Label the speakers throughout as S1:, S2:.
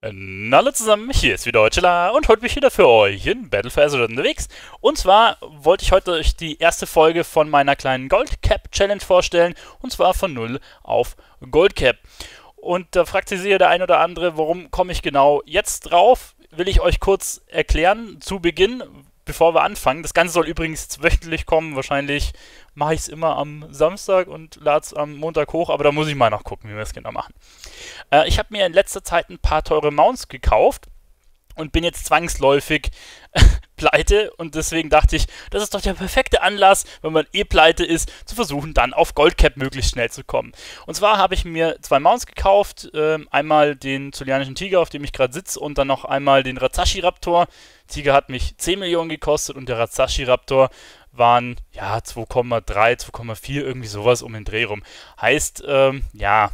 S1: Hallo zusammen, hier ist wieder Deutschela und heute bin ich wieder für euch in Battle for Azeroth unterwegs. Und zwar wollte ich heute euch die erste Folge von meiner kleinen Goldcap Challenge vorstellen und zwar von 0 auf Goldcap. Und da fragt sich sicher der ein oder andere, warum komme ich genau jetzt drauf? Will ich euch kurz erklären zu Beginn, bevor wir anfangen. Das Ganze soll übrigens wöchentlich kommen. Wahrscheinlich mache ich es immer am Samstag und lade es am Montag hoch, aber da muss ich mal noch gucken, wie wir es genau machen. Äh, ich habe mir in letzter Zeit ein paar teure Mounts gekauft und bin jetzt zwangsläufig pleite und deswegen dachte ich, das ist doch der perfekte Anlass, wenn man eh pleite ist, zu versuchen, dann auf Goldcap möglichst schnell zu kommen. Und zwar habe ich mir zwei Mounts gekauft, äh, einmal den Zulianischen Tiger, auf dem ich gerade sitze, und dann noch einmal den Razashi Raptor. Tiger hat mich 10 Millionen gekostet und der Razashi Raptor waren ja 2,3, 2,4, irgendwie sowas um den Dreh rum. Heißt, ähm, ja,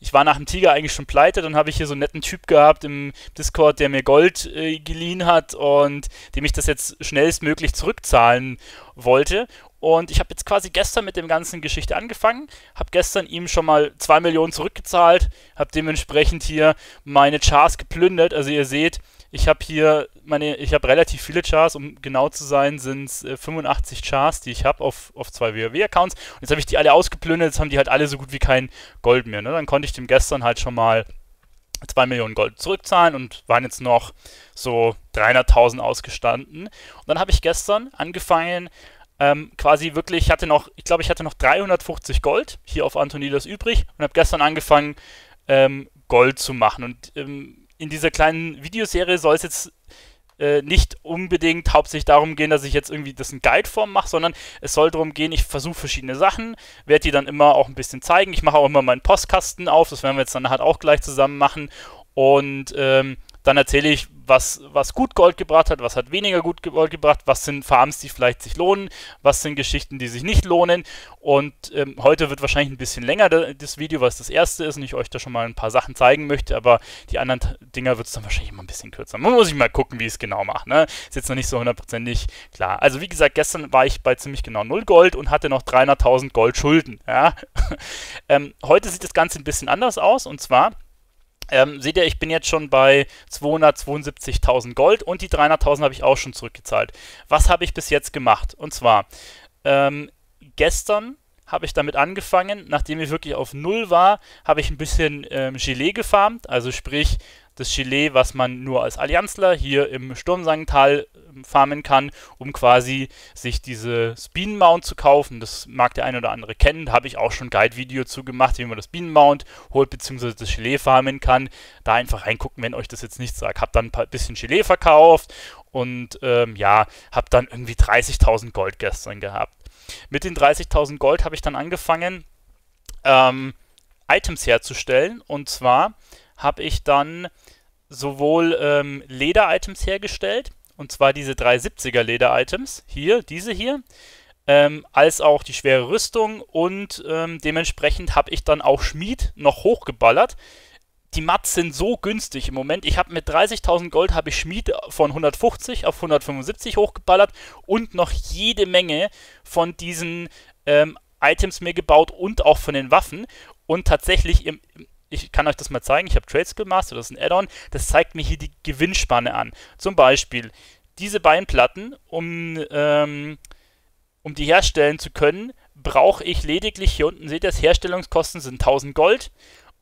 S1: ich war nach dem Tiger eigentlich schon pleite, dann habe ich hier so einen netten Typ gehabt im Discord, der mir Gold äh, geliehen hat und dem ich das jetzt schnellstmöglich zurückzahlen wollte. Und ich habe jetzt quasi gestern mit dem ganzen Geschichte angefangen, habe gestern ihm schon mal 2 Millionen zurückgezahlt, habe dementsprechend hier meine Chars geplündert. Also ihr seht, ich habe hier meine, ich habe relativ viele Chars, um genau zu sein, sind es äh, 85 Chars, die ich habe auf, auf zwei WoW-Accounts. Und jetzt habe ich die alle ausgeplündert, jetzt haben die halt alle so gut wie kein Gold mehr. Ne? Dann konnte ich dem gestern halt schon mal 2 Millionen Gold zurückzahlen und waren jetzt noch so 300.000 ausgestanden. Und dann habe ich gestern angefangen, ähm, quasi wirklich, ich hatte noch, ich glaube, ich hatte noch 350 Gold hier auf Antonidas übrig und habe gestern angefangen, ähm, Gold zu machen. Und ähm, in dieser kleinen Videoserie soll es jetzt äh, nicht unbedingt hauptsächlich darum gehen, dass ich jetzt irgendwie das in Guideform mache, sondern es soll darum gehen, ich versuche verschiedene Sachen, werde die dann immer auch ein bisschen zeigen. Ich mache auch immer meinen Postkasten auf, das werden wir jetzt dann halt auch gleich zusammen machen. Und ähm, dann erzähle ich, was, was gut Gold gebracht hat, was hat weniger gut Gold gebracht, was sind Farms, die vielleicht sich lohnen, was sind Geschichten, die sich nicht lohnen. Und ähm, heute wird wahrscheinlich ein bisschen länger das Video, was das erste ist und ich euch da schon mal ein paar Sachen zeigen möchte, aber die anderen Dinger wird es dann wahrscheinlich immer ein bisschen kürzer. Man muss ich mal gucken, wie ich es genau mache. Ne? Ist jetzt noch nicht so hundertprozentig klar. Also wie gesagt, gestern war ich bei ziemlich genau 0 Gold und hatte noch 300.000 Gold Schulden. Ja? ähm, heute sieht das Ganze ein bisschen anders aus und zwar ähm, seht ihr, ich bin jetzt schon bei 272.000 Gold und die 300.000 habe ich auch schon zurückgezahlt. Was habe ich bis jetzt gemacht? Und zwar, ähm, gestern habe ich damit angefangen, nachdem ich wirklich auf Null war, habe ich ein bisschen ähm, Gelee gefarmt, also sprich das Gelee, was man nur als Allianzler hier im Sturmsangtal ähm, farmen kann, um quasi sich diese Bienenmount zu kaufen. Das mag der ein oder andere kennen. Da habe ich auch schon ein Guide-Video zu gemacht, wie man das Bienenmount holt, beziehungsweise das Gelee farmen kann. Da einfach reingucken, wenn euch das jetzt nicht sagt. Habe dann ein bisschen Gelee verkauft und ähm, ja, habe dann irgendwie 30.000 Gold gestern gehabt. Mit den 30.000 Gold habe ich dann angefangen, ähm, Items herzustellen. Und zwar habe ich dann sowohl ähm, Leder-Items hergestellt, und zwar diese 370er Leder-Items, hier, diese hier, ähm, als auch die schwere Rüstung und ähm, dementsprechend habe ich dann auch Schmied noch hochgeballert. Die Mats sind so günstig im Moment. Ich habe mit 30.000 Gold habe ich Schmied von 150 auf 175 hochgeballert und noch jede Menge von diesen ähm, Items mir gebaut und auch von den Waffen. Und tatsächlich im, ich kann euch das mal zeigen, ich habe Trade Skill Master, das ist ein Add-on, das zeigt mir hier die Gewinnspanne an. Zum Beispiel diese Beinplatten, um, ähm, um die herstellen zu können, brauche ich lediglich, hier unten seht ihr, das Herstellungskosten sind 1000 Gold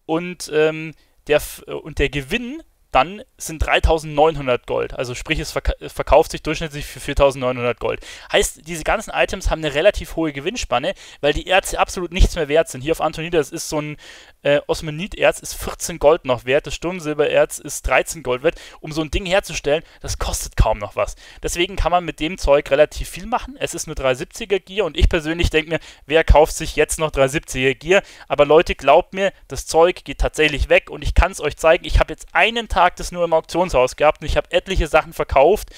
S1: und, ähm, der, und der Gewinn dann sind 3900 Gold. Also sprich, es verk verkauft sich durchschnittlich für 4900 Gold. Heißt, diese ganzen Items haben eine relativ hohe Gewinnspanne, weil die Erze absolut nichts mehr wert sind. Hier auf Antonida, das ist so ein äh, Osmanit-Erz, ist 14 Gold noch wert. Das Sturmsilbererz ist 13 Gold wert. Um so ein Ding herzustellen, das kostet kaum noch was. Deswegen kann man mit dem Zeug relativ viel machen. Es ist eine 370er Gear und ich persönlich denke mir, wer kauft sich jetzt noch 370er Gear? Aber Leute, glaubt mir, das Zeug geht tatsächlich weg und ich kann es euch zeigen. Ich habe jetzt einen Tag Tag das nur im Auktionshaus gehabt und ich habe etliche Sachen verkauft.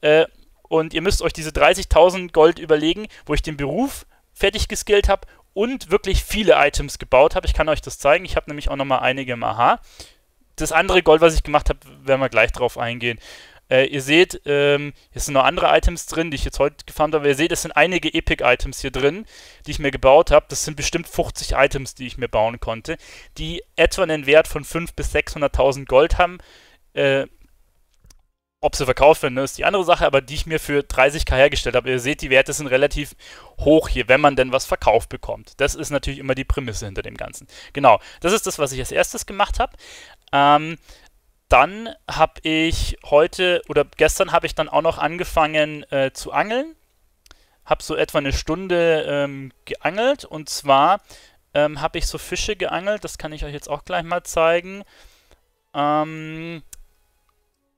S1: Äh, und ihr müsst euch diese 30.000 Gold überlegen, wo ich den Beruf fertig geskillt habe und wirklich viele Items gebaut habe. Ich kann euch das zeigen. Ich habe nämlich auch nochmal einige im Aha. Das andere Gold, was ich gemacht habe, werden wir gleich drauf eingehen. Äh, ihr seht, ähm, hier sind noch andere Items drin, die ich jetzt heute gefarmt habe. Ihr seht, es sind einige Epic-Items hier drin, die ich mir gebaut habe. Das sind bestimmt 50 Items, die ich mir bauen konnte, die etwa einen Wert von 500.000 bis 600.000 Gold haben. Äh, ob sie verkauft werden, ist die andere Sache, aber die ich mir für 30k hergestellt habe. Ihr seht, die Werte sind relativ hoch hier, wenn man denn was verkauft bekommt. Das ist natürlich immer die Prämisse hinter dem Ganzen. Genau, das ist das, was ich als erstes gemacht habe. Ähm, dann habe ich heute oder gestern habe ich dann auch noch angefangen äh, zu angeln. Habe so etwa eine Stunde ähm, geangelt und zwar ähm, habe ich so Fische geangelt. Das kann ich euch jetzt auch gleich mal zeigen. Ähm,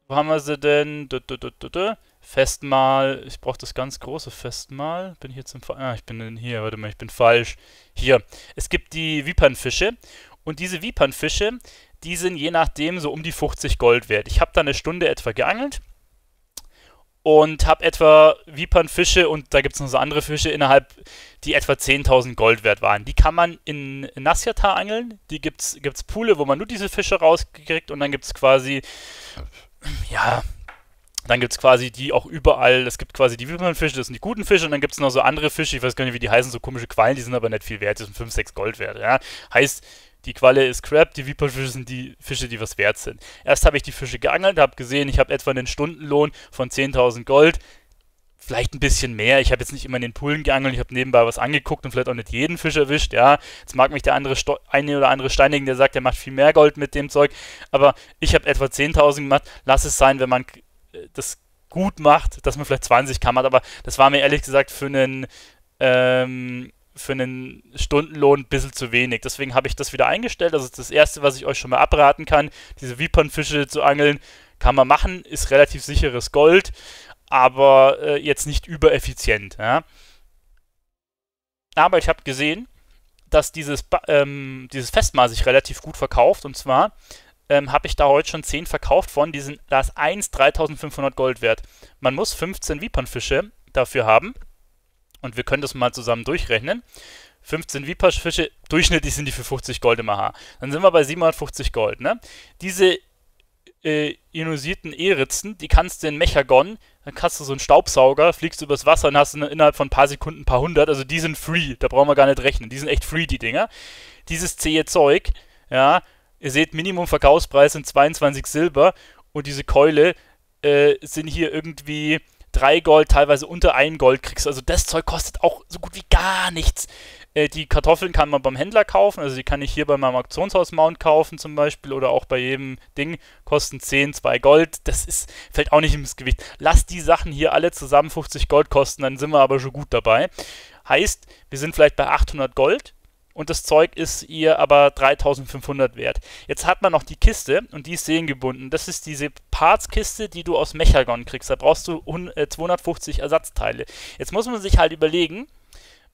S1: wo haben wir sie denn? Du, du, du, Festmahl. Ich brauche das ganz große Festmahl. Bin ich jetzt im Fall? Ah, ich bin hier. Warte mal, ich bin falsch. Hier. Es gibt die Vipernfische. Und diese Vipernfische, die sind je nachdem so um die 50 Gold wert. Ich habe da eine Stunde etwa geangelt und habe etwa Vipernfische und da gibt es noch so andere Fische innerhalb, die etwa 10.000 Gold wert waren. Die kann man in Nasjata angeln. Die gibt es Poole, wo man nur diese Fische rauskriegt und dann gibt es quasi ja, dann gibt es quasi die auch überall, es gibt quasi die Wimpernfische, das sind die guten Fische und dann gibt es noch so andere Fische, ich weiß gar nicht, wie die heißen, so komische Quallen, die sind aber nicht viel wert, die sind 5, 6 Gold wert, ja. Heißt, die Qualle ist Crab, die Vipernfische sind die Fische, die was wert sind. Erst habe ich die Fische geangelt, habe gesehen, ich habe etwa einen Stundenlohn von 10.000 Gold, vielleicht ein bisschen mehr. Ich habe jetzt nicht immer in den Poolen geangelt, ich habe nebenbei was angeguckt und vielleicht auch nicht jeden Fisch erwischt. Ja, jetzt mag mich der andere Sto eine oder andere steinigen, der sagt, er macht viel mehr Gold mit dem Zeug. Aber ich habe etwa 10.000 gemacht. Lass es sein, wenn man äh, das gut macht, dass man vielleicht 20 kann. Aber das war mir ehrlich gesagt für einen ähm, für einen Stundenlohn ein bisschen zu wenig. Deswegen habe ich das wieder eingestellt. Also das Erste, was ich euch schon mal abraten kann, diese Vipernfische zu angeln, kann man machen, ist relativ sicheres Gold aber äh, jetzt nicht übereffizient. Ja? Aber ich habe gesehen, dass dieses, ähm, dieses Festmaß sich relativ gut verkauft. Und zwar ähm, habe ich da heute schon 10 verkauft von. Die sind, da ist 1 3500 Gold wert. Man muss 15 Vipernfische dafür haben. Und wir können das mal zusammen durchrechnen. 15 Vipernfische, durchschnittlich sind die für 50 Gold im AHA. Dann sind wir bei 750 Gold. Ne? Diese äh, ionisierten E-Ritzen, die kannst du in Mechagon, dann hast du so einen Staubsauger, fliegst übers Wasser und hast innerhalb von ein paar Sekunden ein paar hundert, also die sind free, da brauchen wir gar nicht rechnen, die sind echt free, die Dinger. Dieses zähe Zeug, ja, ihr seht, Minimum Verkaufspreis sind 22 Silber und diese Keule äh, sind hier irgendwie 3 Gold, teilweise unter 1 Gold kriegst. Also das Zeug kostet auch so gut wie gar nichts. Äh, die Kartoffeln kann man beim Händler kaufen, also die kann ich hier bei meinem Auktionshaus-Mount kaufen zum Beispiel oder auch bei jedem Ding, kosten 10, 2 Gold. Das ist, fällt auch nicht ins Gewicht. Lasst die Sachen hier alle zusammen 50 Gold kosten, dann sind wir aber schon gut dabei. Heißt, wir sind vielleicht bei 800 Gold und das Zeug ist ihr aber 3500 wert. Jetzt hat man noch die Kiste und die ist seriengebunden. Das ist diese Parts-Kiste, die du aus Mechagon kriegst. Da brauchst du 250 äh, Ersatzteile. Jetzt muss man sich halt überlegen,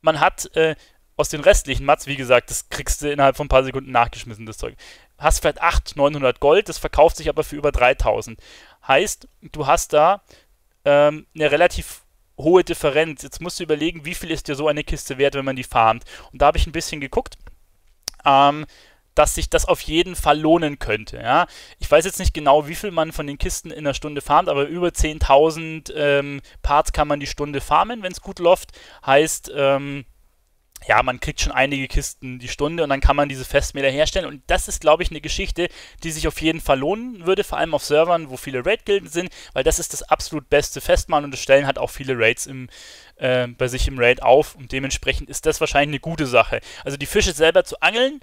S1: man hat äh, aus den restlichen Mats, wie gesagt, das kriegst du innerhalb von ein paar Sekunden nachgeschmissen, das Zeug. Hast vielleicht 800, 900 Gold, das verkauft sich aber für über 3000. Heißt, du hast da ähm, eine relativ hohe Differenz. Jetzt musst du überlegen, wie viel ist dir so eine Kiste wert, wenn man die farmt. Und da habe ich ein bisschen geguckt, ähm, dass sich das auf jeden Fall lohnen könnte. Ja? Ich weiß jetzt nicht genau, wie viel man von den Kisten in einer Stunde farmt, aber über 10.000 ähm, Parts kann man die Stunde farmen, wenn es gut läuft. Heißt, ähm, ja, man kriegt schon einige Kisten die Stunde und dann kann man diese Festmäler herstellen. Und das ist, glaube ich, eine Geschichte, die sich auf jeden Fall lohnen würde, vor allem auf Servern, wo viele Raid-Gilden sind, weil das ist das absolut beste Festmahl und das stellen halt auch viele Raids im, äh, bei sich im Raid auf und dementsprechend ist das wahrscheinlich eine gute Sache. Also die Fische selber zu angeln,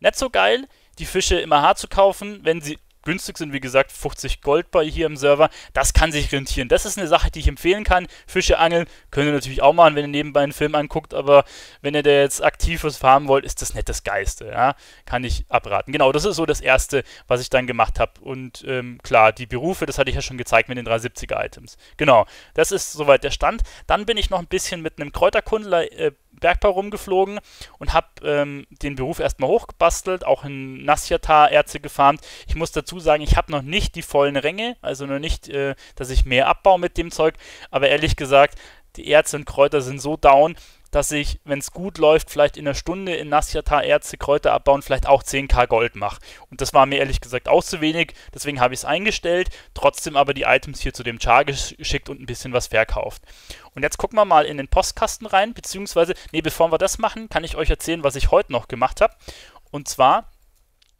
S1: nicht so geil. Die Fische immer hart zu kaufen, wenn sie günstig sind, wie gesagt, 50 Gold bei hier im Server. Das kann sich rentieren. Das ist eine Sache, die ich empfehlen kann. Fische angeln könnt ihr natürlich auch machen, wenn ihr nebenbei einen Film anguckt, aber wenn ihr da jetzt aktiv was farmen wollt, ist das nicht das Geiste. Ja? Kann ich abraten. Genau, das ist so das Erste, was ich dann gemacht habe. Und ähm, klar, die Berufe, das hatte ich ja schon gezeigt mit den 370er-Items. Genau, das ist soweit der Stand. Dann bin ich noch ein bisschen mit einem Kräuterkundler äh, Bergbau rumgeflogen und habe ähm, den Beruf erstmal hochgebastelt, auch in Nasjatar Erze gefarmt. Ich muss dazu sagen, ich habe noch nicht die vollen Ränge, also noch nicht, äh, dass ich mehr abbaue mit dem Zeug, aber ehrlich gesagt, die Erze und Kräuter sind so down, dass ich, wenn es gut läuft, vielleicht in einer Stunde in Nasjata Erze, Kräuter abbauen, vielleicht auch 10k Gold mache. Und das war mir ehrlich gesagt auch zu wenig, deswegen habe ich es eingestellt, trotzdem aber die Items hier zu dem Char geschickt und ein bisschen was verkauft. Und jetzt gucken wir mal in den Postkasten rein, beziehungsweise, nee, bevor wir das machen, kann ich euch erzählen, was ich heute noch gemacht habe. Und zwar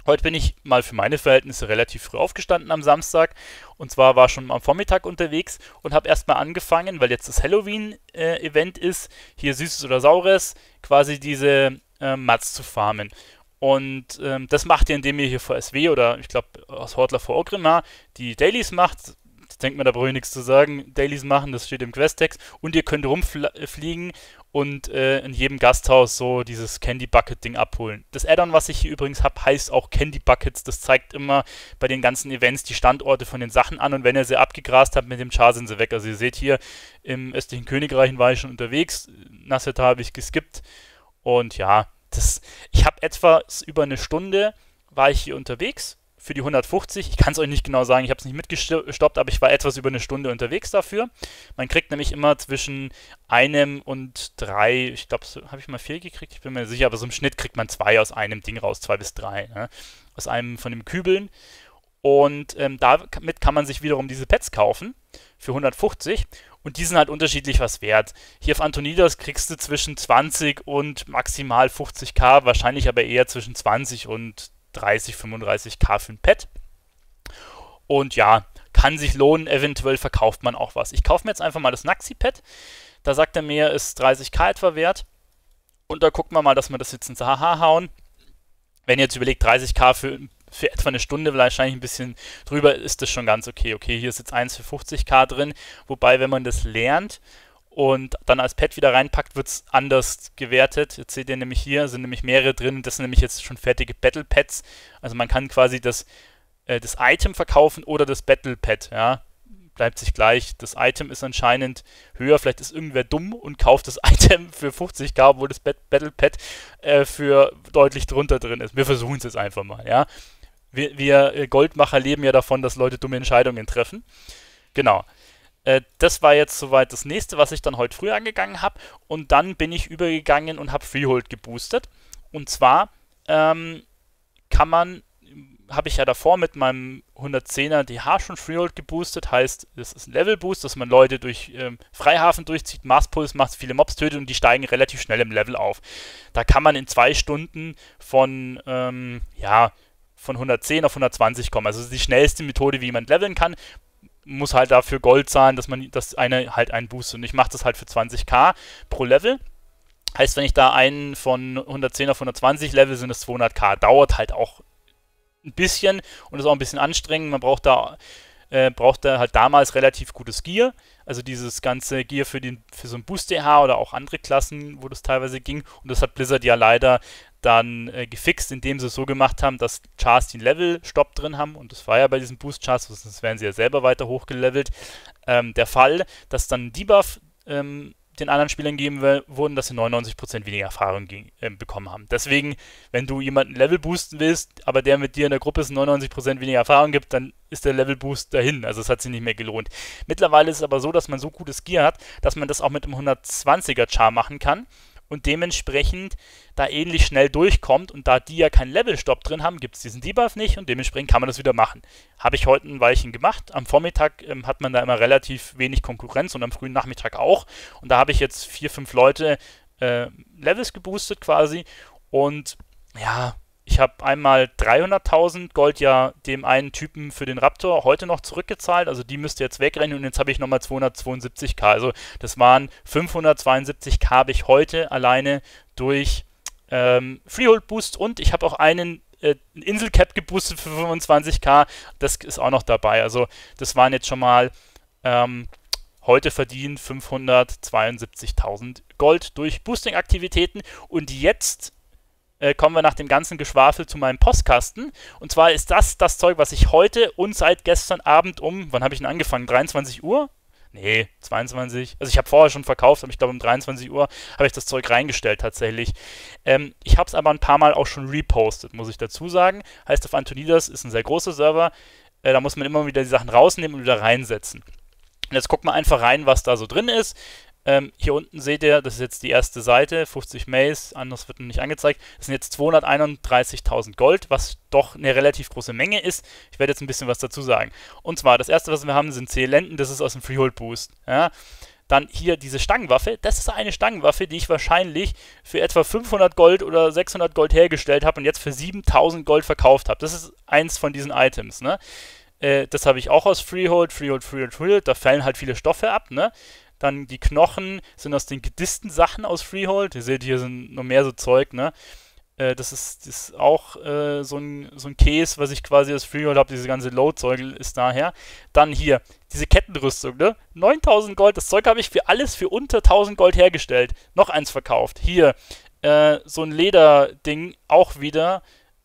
S1: Heute bin ich mal für meine Verhältnisse relativ früh aufgestanden am Samstag. Und zwar war schon am Vormittag unterwegs und habe erstmal angefangen, weil jetzt das Halloween-Event äh, ist, hier Süßes oder Saures, quasi diese äh, Mats zu farmen. Und ähm, das macht ihr, indem ihr hier vor SW oder ich glaube aus Hortler vor Ogrimmar die Dailies macht. Ich denke mir, da brauche ich nichts zu sagen. Dailies machen, das steht im Questtext. Und ihr könnt rumfliegen und äh, in jedem Gasthaus so dieses Candy Bucket Ding abholen. Das Addon, was ich hier übrigens habe, heißt auch Candy Buckets. Das zeigt immer bei den ganzen Events die Standorte von den Sachen an und wenn ihr sie abgegrast habt mit dem Char, sind sie weg. Also ihr seht hier im östlichen Königreich war ich schon unterwegs. Nasseta habe ich geskippt und ja, das, ich habe etwa über eine Stunde war ich hier unterwegs für die 150. Ich kann es euch nicht genau sagen, ich habe es nicht mitgestoppt, aber ich war etwas über eine Stunde unterwegs dafür. Man kriegt nämlich immer zwischen einem und drei, ich glaube, so, habe ich mal vier gekriegt, ich bin mir sicher, aber so im Schnitt kriegt man zwei aus einem Ding raus, zwei bis drei, ne? aus einem von den Kübeln. Und ähm, damit kann man sich wiederum diese Pets kaufen für 150 und die sind halt unterschiedlich was wert. Hier auf Antonidas kriegst du zwischen 20 und maximal 50k, wahrscheinlich aber eher zwischen 20 und 30, 35k für ein Pad. Und ja, kann sich lohnen, eventuell verkauft man auch was. Ich kaufe mir jetzt einfach mal das Naxi-Pad. Da sagt er mir, ist 30k etwa wert. Und da gucken wir mal, dass wir das jetzt ins HH hauen. Wenn ihr jetzt überlegt, 30k für, für etwa eine Stunde, wahrscheinlich ein bisschen drüber, ist das schon ganz okay. Okay, hier ist jetzt 1 für 50k drin. Wobei, wenn man das lernt und dann als Pad wieder reinpackt, wird es anders gewertet. Jetzt seht ihr nämlich hier, sind nämlich mehrere drin. Das sind nämlich jetzt schon fertige Battle Pads. Also man kann quasi das, äh, das Item verkaufen oder das Battle Pad. Ja? Bleibt sich gleich. Das Item ist anscheinend höher. Vielleicht ist irgendwer dumm und kauft das Item für 50k, obwohl das Battle Pad äh, für deutlich drunter drin ist. Wir versuchen es jetzt einfach mal. Ja? Wir, wir äh, Goldmacher leben ja davon, dass Leute dumme Entscheidungen treffen. Genau. Äh, das war jetzt soweit das nächste, was ich dann heute früh angegangen habe. Und dann bin ich übergegangen und habe Freehold geboostet. Und zwar ähm, kann man, habe ich ja davor mit meinem 110er DH schon Freehold geboostet. Heißt, das ist ein Level-Boost, dass man Leute durch ähm, Freihafen durchzieht, Marspuls macht, viele Mobs tötet und die steigen relativ schnell im Level auf. Da kann man in zwei Stunden von, ähm, ja, von 110 auf 120 kommen. Also die schnellste Methode, wie man leveln kann muss halt dafür Gold zahlen, dass man das eine halt einen boostet. Und ich mache das halt für 20k pro Level. Heißt, wenn ich da einen von 110 auf 120 Level, sind es 200k. Dauert halt auch ein bisschen und ist auch ein bisschen anstrengend. Man braucht da, äh, braucht da halt damals relativ gutes Gear. Also dieses ganze Gear für, den, für so ein Boost-DH oder auch andere Klassen, wo das teilweise ging. Und das hat Blizzard ja leider dann äh, gefixt, indem sie es so gemacht haben, dass Chars den Level-Stopp drin haben. Und das war ja bei diesen Boost-Chars, sonst wären sie ja selber weiter hochgelevelt, ähm, der Fall, dass dann Debuff ähm, den anderen Spielern geben wurden, dass sie 99% weniger Erfahrung äh, bekommen haben. Deswegen, wenn du jemanden Level boosten willst, aber der mit dir in der Gruppe 99% weniger Erfahrung gibt, dann ist der Level Boost dahin. Also es hat sich nicht mehr gelohnt. Mittlerweile ist es aber so, dass man so gutes Gear hat, dass man das auch mit einem 120er Char machen kann und dementsprechend da ähnlich schnell durchkommt. Und da die ja keinen Levelstopp drin haben, gibt es diesen Debuff nicht und dementsprechend kann man das wieder machen. Habe ich heute ein Weilchen gemacht. Am Vormittag ähm, hat man da immer relativ wenig Konkurrenz und am frühen Nachmittag auch. Und da habe ich jetzt vier, fünf Leute äh, Levels geboostet quasi. Und ja, ich habe einmal 300.000 Gold ja dem einen Typen für den Raptor heute noch zurückgezahlt. Also die müsste jetzt wegrennen und jetzt habe ich nochmal 272k. Also das waren 572k habe ich heute alleine durch ähm, Freehold Boost und ich habe auch einen äh, Inselcap geboostet für 25k. Das ist auch noch dabei. Also das waren jetzt schon mal ähm, heute verdient 572.000 Gold durch Boosting-Aktivitäten und jetzt äh, kommen wir nach dem ganzen Geschwafel zu meinem Postkasten. Und zwar ist das das Zeug, was ich heute und seit gestern Abend um, wann habe ich denn angefangen? 23 Uhr? Nee, 22. Also ich habe vorher schon verkauft, aber ich glaube um 23 Uhr habe ich das Zeug reingestellt tatsächlich. Ähm, ich habe es aber ein paar Mal auch schon repostet, muss ich dazu sagen. Heißt auf Antonidas ist ein sehr großer Server. Äh, da muss man immer wieder die Sachen rausnehmen und wieder reinsetzen. Und jetzt guckt man einfach rein, was da so drin ist. Ähm, hier unten seht ihr, das ist jetzt die erste Seite, 50 Maze, anders wird nicht angezeigt. Das sind jetzt 231.000 Gold, was doch eine relativ große Menge ist. Ich werde jetzt ein bisschen was dazu sagen. Und zwar, das erste, was wir haben, sind Zeelenten, das ist aus dem Freehold Boost. Ja? Dann hier diese Stangenwaffe. Das ist eine Stangenwaffe, die ich wahrscheinlich für etwa 500 Gold oder 600 Gold hergestellt habe und jetzt für 7000 Gold verkauft habe. Das ist eins von diesen Items, ne? Äh, das habe ich auch aus Freehold, Freehold, Freehold, Freehold. Da fallen halt viele Stoffe ab, ne? Dann die Knochen sind aus den gedissten Sachen aus Freehold. Ihr seht, hier sind noch mehr so Zeug, ne? Äh, das, ist, das ist auch äh, so, ein, so ein Case, was ich quasi aus Freehold habe. Diese ganze Load-Zeug ist daher. Dann hier, diese Kettenrüstung, ne? 9000 Gold. Das Zeug habe ich für alles für unter 1000 Gold hergestellt. Noch eins verkauft. Hier, äh, so ein Lederding auch wieder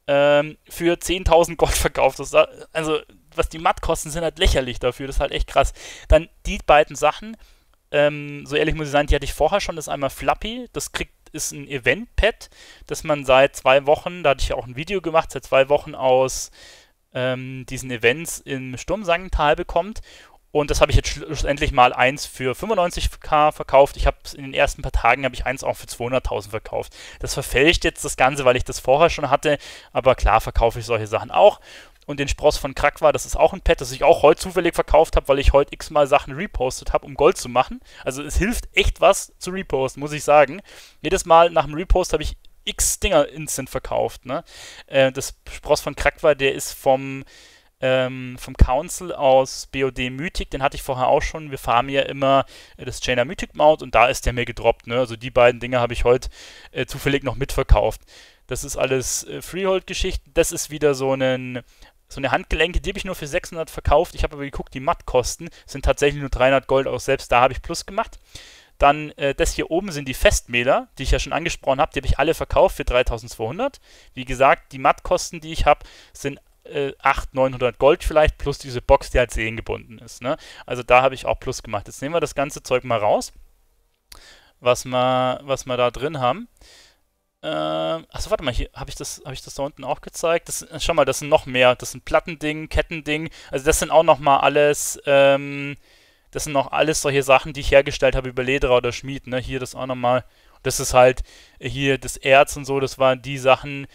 S1: ähm, für 10.000 Gold verkauft. Das, also, was die Mattkosten sind, halt lächerlich dafür. Das ist halt echt krass. Dann die beiden Sachen ähm, so ehrlich muss ich sein, die hatte ich vorher schon. Das ist einmal Flappy. Das kriegt, ist ein Event-Pad, das man seit zwei Wochen, da hatte ich ja auch ein Video gemacht, seit zwei Wochen aus ähm, diesen Events im Sturmsangental bekommt. Und das habe ich jetzt schlussendlich mal eins für 95k verkauft. Ich habe in den ersten paar Tagen habe ich eins auch für 200.000 verkauft. Das verfälscht jetzt das Ganze, weil ich das vorher schon hatte. Aber klar verkaufe ich solche Sachen auch und den Spross von Krakwa, das ist auch ein Pad, das ich auch heute zufällig verkauft habe, weil ich heute x-mal Sachen repostet habe, um Gold zu machen. Also es hilft echt was zu reposten, muss ich sagen. Jedes Mal nach dem Repost habe ich x Dinger instant verkauft. Ne? Äh, das Spross von Krakwa, der ist vom, ähm, vom Council aus BOD Mythic, den hatte ich vorher auch schon. Wir farmen ja immer äh, das Chainer Mythic Mount und da ist der mir gedroppt. Ne? Also die beiden Dinge habe ich heute äh, zufällig noch mitverkauft. Das ist alles äh, Freehold-Geschichten. Das ist wieder so ein so eine Handgelenke, die habe ich nur für 600 verkauft. Ich habe aber geguckt, die Mattkosten sind tatsächlich nur 300 Gold aus. Selbst da habe ich Plus gemacht. Dann äh, das hier oben sind die Festmäler, die ich ja schon angesprochen habe. Die habe ich alle verkauft für 3200. Wie gesagt, die Mattkosten, die ich habe, sind äh, 800, 900 Gold vielleicht, plus diese Box, die halt sehengebunden ist. Ne? Also da habe ich auch Plus gemacht. Jetzt nehmen wir das ganze Zeug mal raus, was wir, was wir da drin haben. Äh, achso, warte mal, hier habe ich das, ich das da unten auch gezeigt. Das, äh, schau mal, das sind noch mehr. Das sind Plattending, Kettending. Also das sind auch noch mal alles, ähm, das sind noch alles solche Sachen, die ich hergestellt habe über Lederer oder Schmied. Ne? Hier das auch noch mal. Das ist halt hier das Erz und so. Das waren die Sachen,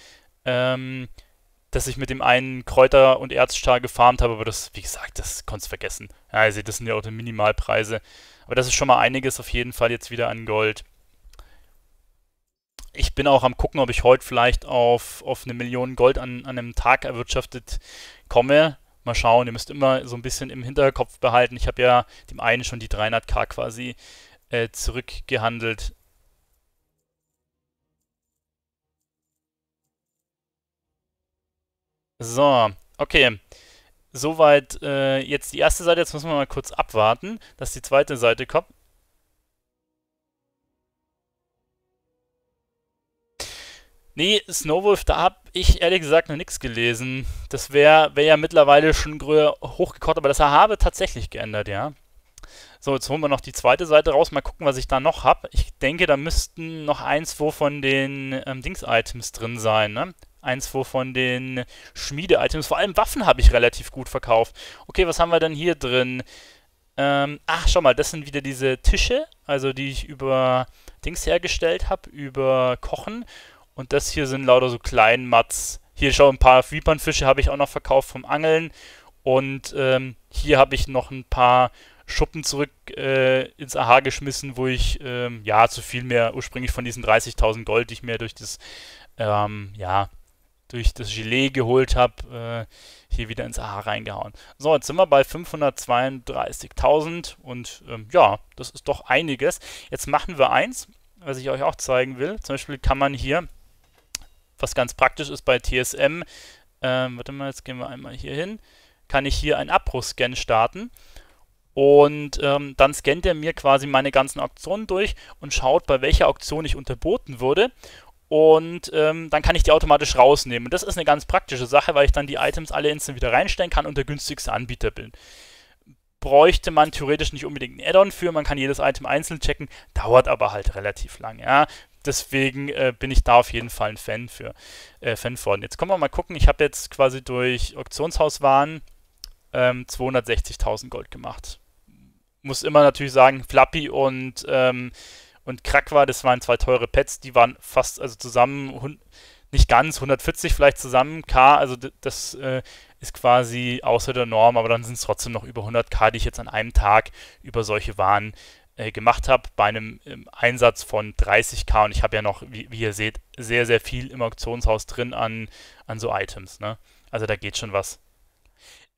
S1: ähm, dass ich mit dem einen Kräuter- und Erzstar gefarmt habe. Aber das, wie gesagt, das konntest du vergessen. Ja, also das sind ja auch die Minimalpreise. Aber das ist schon mal einiges auf jeden Fall jetzt wieder an Gold ich bin auch am gucken, ob ich heute vielleicht auf, auf eine Million Gold an, an einem Tag erwirtschaftet komme. Mal schauen, ihr müsst immer so ein bisschen im Hinterkopf behalten. Ich habe ja dem einen schon die 300k quasi äh, zurückgehandelt. So, okay. Soweit äh, jetzt die erste Seite. Jetzt müssen wir mal kurz abwarten, dass die zweite Seite kommt. Nee, Snowwolf, da habe ich ehrlich gesagt noch nichts gelesen. Das wäre wär ja mittlerweile schon hochgekocht, aber das habe tatsächlich geändert, ja. So, jetzt holen wir noch die zweite Seite raus. Mal gucken, was ich da noch habe. Ich denke, da müssten noch eins, wo von den ähm, Dings-Items drin sein, ne? Eins, wo von den Schmiede-Items. Vor allem Waffen habe ich relativ gut verkauft. Okay, was haben wir denn hier drin? Ähm, ach, schau mal, das sind wieder diese Tische, also die ich über Dings hergestellt habe, über Kochen. Und das hier sind lauter so kleinen Mats. Hier schau, ein paar Vipernfische habe ich auch noch verkauft vom Angeln. Und ähm, hier habe ich noch ein paar Schuppen zurück äh, ins AHA geschmissen, wo ich ähm, ja zu viel mehr ursprünglich von diesen 30.000 Gold, die ich mir durch das ähm, ja durch das Gelee geholt habe, äh, hier wieder ins AHA reingehauen. So, jetzt sind wir bei 532.000 und ähm, ja, das ist doch einiges. Jetzt machen wir eins, was ich euch auch zeigen will. Zum Beispiel kann man hier was ganz praktisch ist bei TSM. Ähm, warte mal, jetzt gehen wir einmal hier hin. Kann ich hier einen Abbruchscan starten. Und ähm, dann scannt er mir quasi meine ganzen Auktionen durch und schaut, bei welcher Auktion ich unterboten wurde. Und ähm, dann kann ich die automatisch rausnehmen. Und das ist eine ganz praktische Sache, weil ich dann die Items alle instant wieder reinstellen kann und der günstigste Anbieter bin. Bräuchte man theoretisch nicht unbedingt ein Add-on für, man kann jedes Item einzeln checken, dauert aber halt relativ lang. Ja deswegen äh, bin ich da auf jeden Fall ein Fan für äh, Fan von. Jetzt kommen wir mal gucken. Ich habe jetzt quasi durch Auktionshauswaren ähm, 260.000 Gold gemacht. Muss immer natürlich sagen, Flappy und ähm, und Krakwa, das waren zwei teure Pets, die waren fast also zusammen nicht ganz 140 vielleicht zusammen K, also das äh, ist quasi außer der Norm, aber dann sind es trotzdem noch über 100 K, die ich jetzt an einem Tag über solche Waren äh, gemacht habe bei einem ähm, Einsatz von 30k und ich habe ja noch, wie, wie, ihr seht, sehr, sehr viel im Auktionshaus drin an, an so Items. Ne? Also da geht schon was.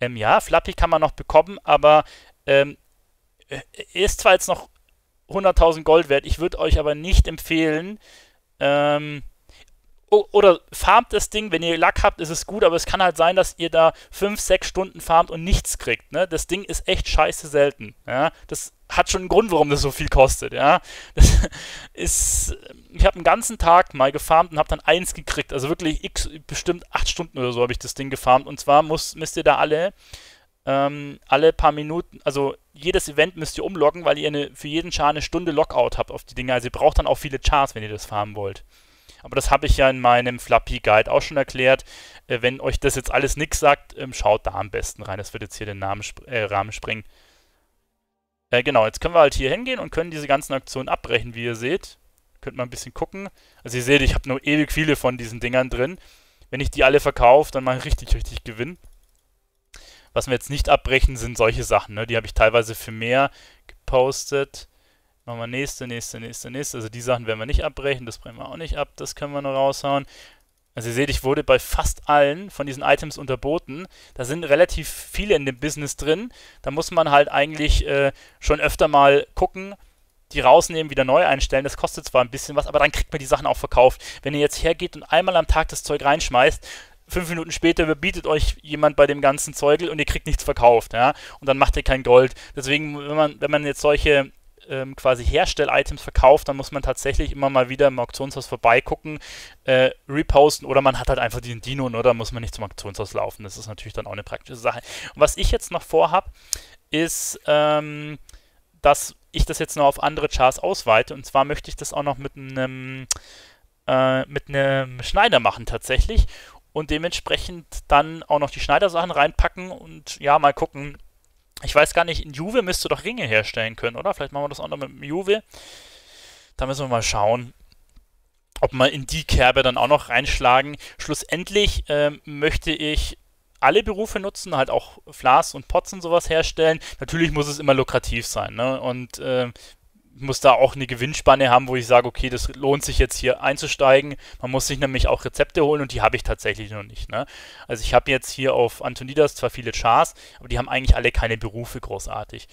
S1: Ähm, ja, Flappy kann man noch bekommen, aber ähm, äh, ist zwar jetzt noch 100.000 Gold wert, ich würde euch aber nicht empfehlen, ähm, oder farmt das Ding, wenn ihr Lack habt, ist es gut, aber es kann halt sein, dass ihr da 5, 6 Stunden farmt und nichts kriegt. Ne? Das Ding ist echt scheiße selten. Ja? Das hat schon einen Grund, warum das so viel kostet. Ja? Ist, ich habe einen ganzen Tag mal gefarmt und habe dann eins gekriegt. Also wirklich x, bestimmt 8 Stunden oder so habe ich das Ding gefarmt. Und zwar muss, müsst ihr da alle, ähm, alle paar Minuten, also jedes Event müsst ihr umloggen, weil ihr eine, für jeden Char eine Stunde Lockout habt auf die Dinge. Also ihr braucht dann auch viele Chars, wenn ihr das farmen wollt. Aber das habe ich ja in meinem Flappy Guide auch schon erklärt. Äh, wenn euch das jetzt alles nichts sagt, ähm, schaut da am besten rein. Das wird jetzt hier den Namen äh, Rahmen springen. Äh, genau, jetzt können wir halt hier hingehen und können diese ganzen Aktionen abbrechen, wie ihr seht. Könnt mal ein bisschen gucken. Also ihr seht, ich habe nur ewig viele von diesen Dingern drin. Wenn ich die alle verkaufe, dann mache ich richtig, richtig Gewinn. Was wir jetzt nicht abbrechen, sind solche Sachen. Ne? Die habe ich teilweise für mehr gepostet. Machen wir nächste, nächste, nächste, nächste. Also die Sachen werden wir nicht abbrechen, das brechen wir auch nicht ab, das können wir noch raushauen. Also ihr seht, ich wurde bei fast allen von diesen Items unterboten. Da sind relativ viele in dem Business drin. Da muss man halt eigentlich äh, schon öfter mal gucken, die rausnehmen, wieder neu einstellen. Das kostet zwar ein bisschen was, aber dann kriegt man die Sachen auch verkauft. Wenn ihr jetzt hergeht und einmal am Tag das Zeug reinschmeißt, fünf Minuten später überbietet euch jemand bei dem ganzen Zeugel und ihr kriegt nichts verkauft, ja. Und dann macht ihr kein Gold. Deswegen, wenn man, wenn man jetzt solche ähm, quasi Herstell-Items verkauft, dann muss man tatsächlich immer mal wieder im Auktionshaus vorbeigucken, äh, reposten oder man hat halt einfach den Dino oder ne, muss man nicht zum Auktionshaus laufen. Das ist natürlich dann auch eine praktische Sache. Und was ich jetzt noch vorhabe, ist, ähm, dass ich das jetzt noch auf andere Charts ausweite und zwar möchte ich das auch noch mit einem äh, mit einem Schneider machen tatsächlich und dementsprechend dann auch noch die Schneidersachen reinpacken und ja, mal gucken, ich weiß gar nicht, in Juve müsste doch Ringe herstellen können, oder? Vielleicht machen wir das auch noch mit Juve. Da müssen wir mal schauen, ob wir in die Kerbe dann auch noch reinschlagen. Schlussendlich ähm, möchte ich alle Berufe nutzen, halt auch Flas und Pots und sowas herstellen. Natürlich muss es immer lukrativ sein. Ne? Und äh, muss da auch eine Gewinnspanne haben, wo ich sage, okay, das lohnt sich jetzt hier einzusteigen. Man muss sich nämlich auch Rezepte holen und die habe ich tatsächlich noch nicht. Ne? Also ich habe jetzt hier auf Antonidas zwar viele Chars, aber die haben eigentlich alle keine Berufe großartig.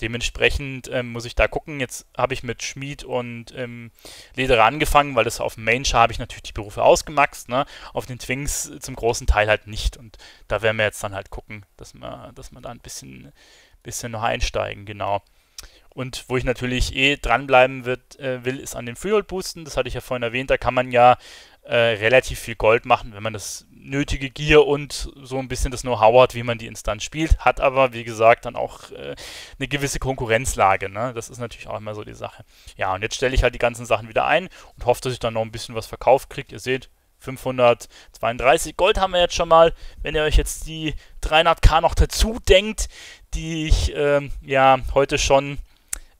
S1: Dementsprechend ähm, muss ich da gucken. Jetzt habe ich mit Schmied und ähm, Lederer angefangen, weil das auf dem Main-Char habe ich natürlich die Berufe ausgemaxt. Ne? Auf den Twings zum großen Teil halt nicht. Und da werden wir jetzt dann halt gucken, dass wir, dass wir da ein bisschen, bisschen noch einsteigen, genau. Und wo ich natürlich eh dranbleiben wird, äh, will, ist an den Freehold boosten. Das hatte ich ja vorhin erwähnt. Da kann man ja äh, relativ viel Gold machen, wenn man das nötige Gear und so ein bisschen das Know-how hat, wie man die Instanz spielt. Hat aber, wie gesagt, dann auch äh, eine gewisse Konkurrenzlage. Ne? Das ist natürlich auch immer so die Sache. Ja, und jetzt stelle ich halt die ganzen Sachen wieder ein und hoffe, dass ich dann noch ein bisschen was verkauft kriege. Ihr seht, 532 Gold haben wir jetzt schon mal. Wenn ihr euch jetzt die 300k noch dazu denkt, die ich ähm, ja heute schon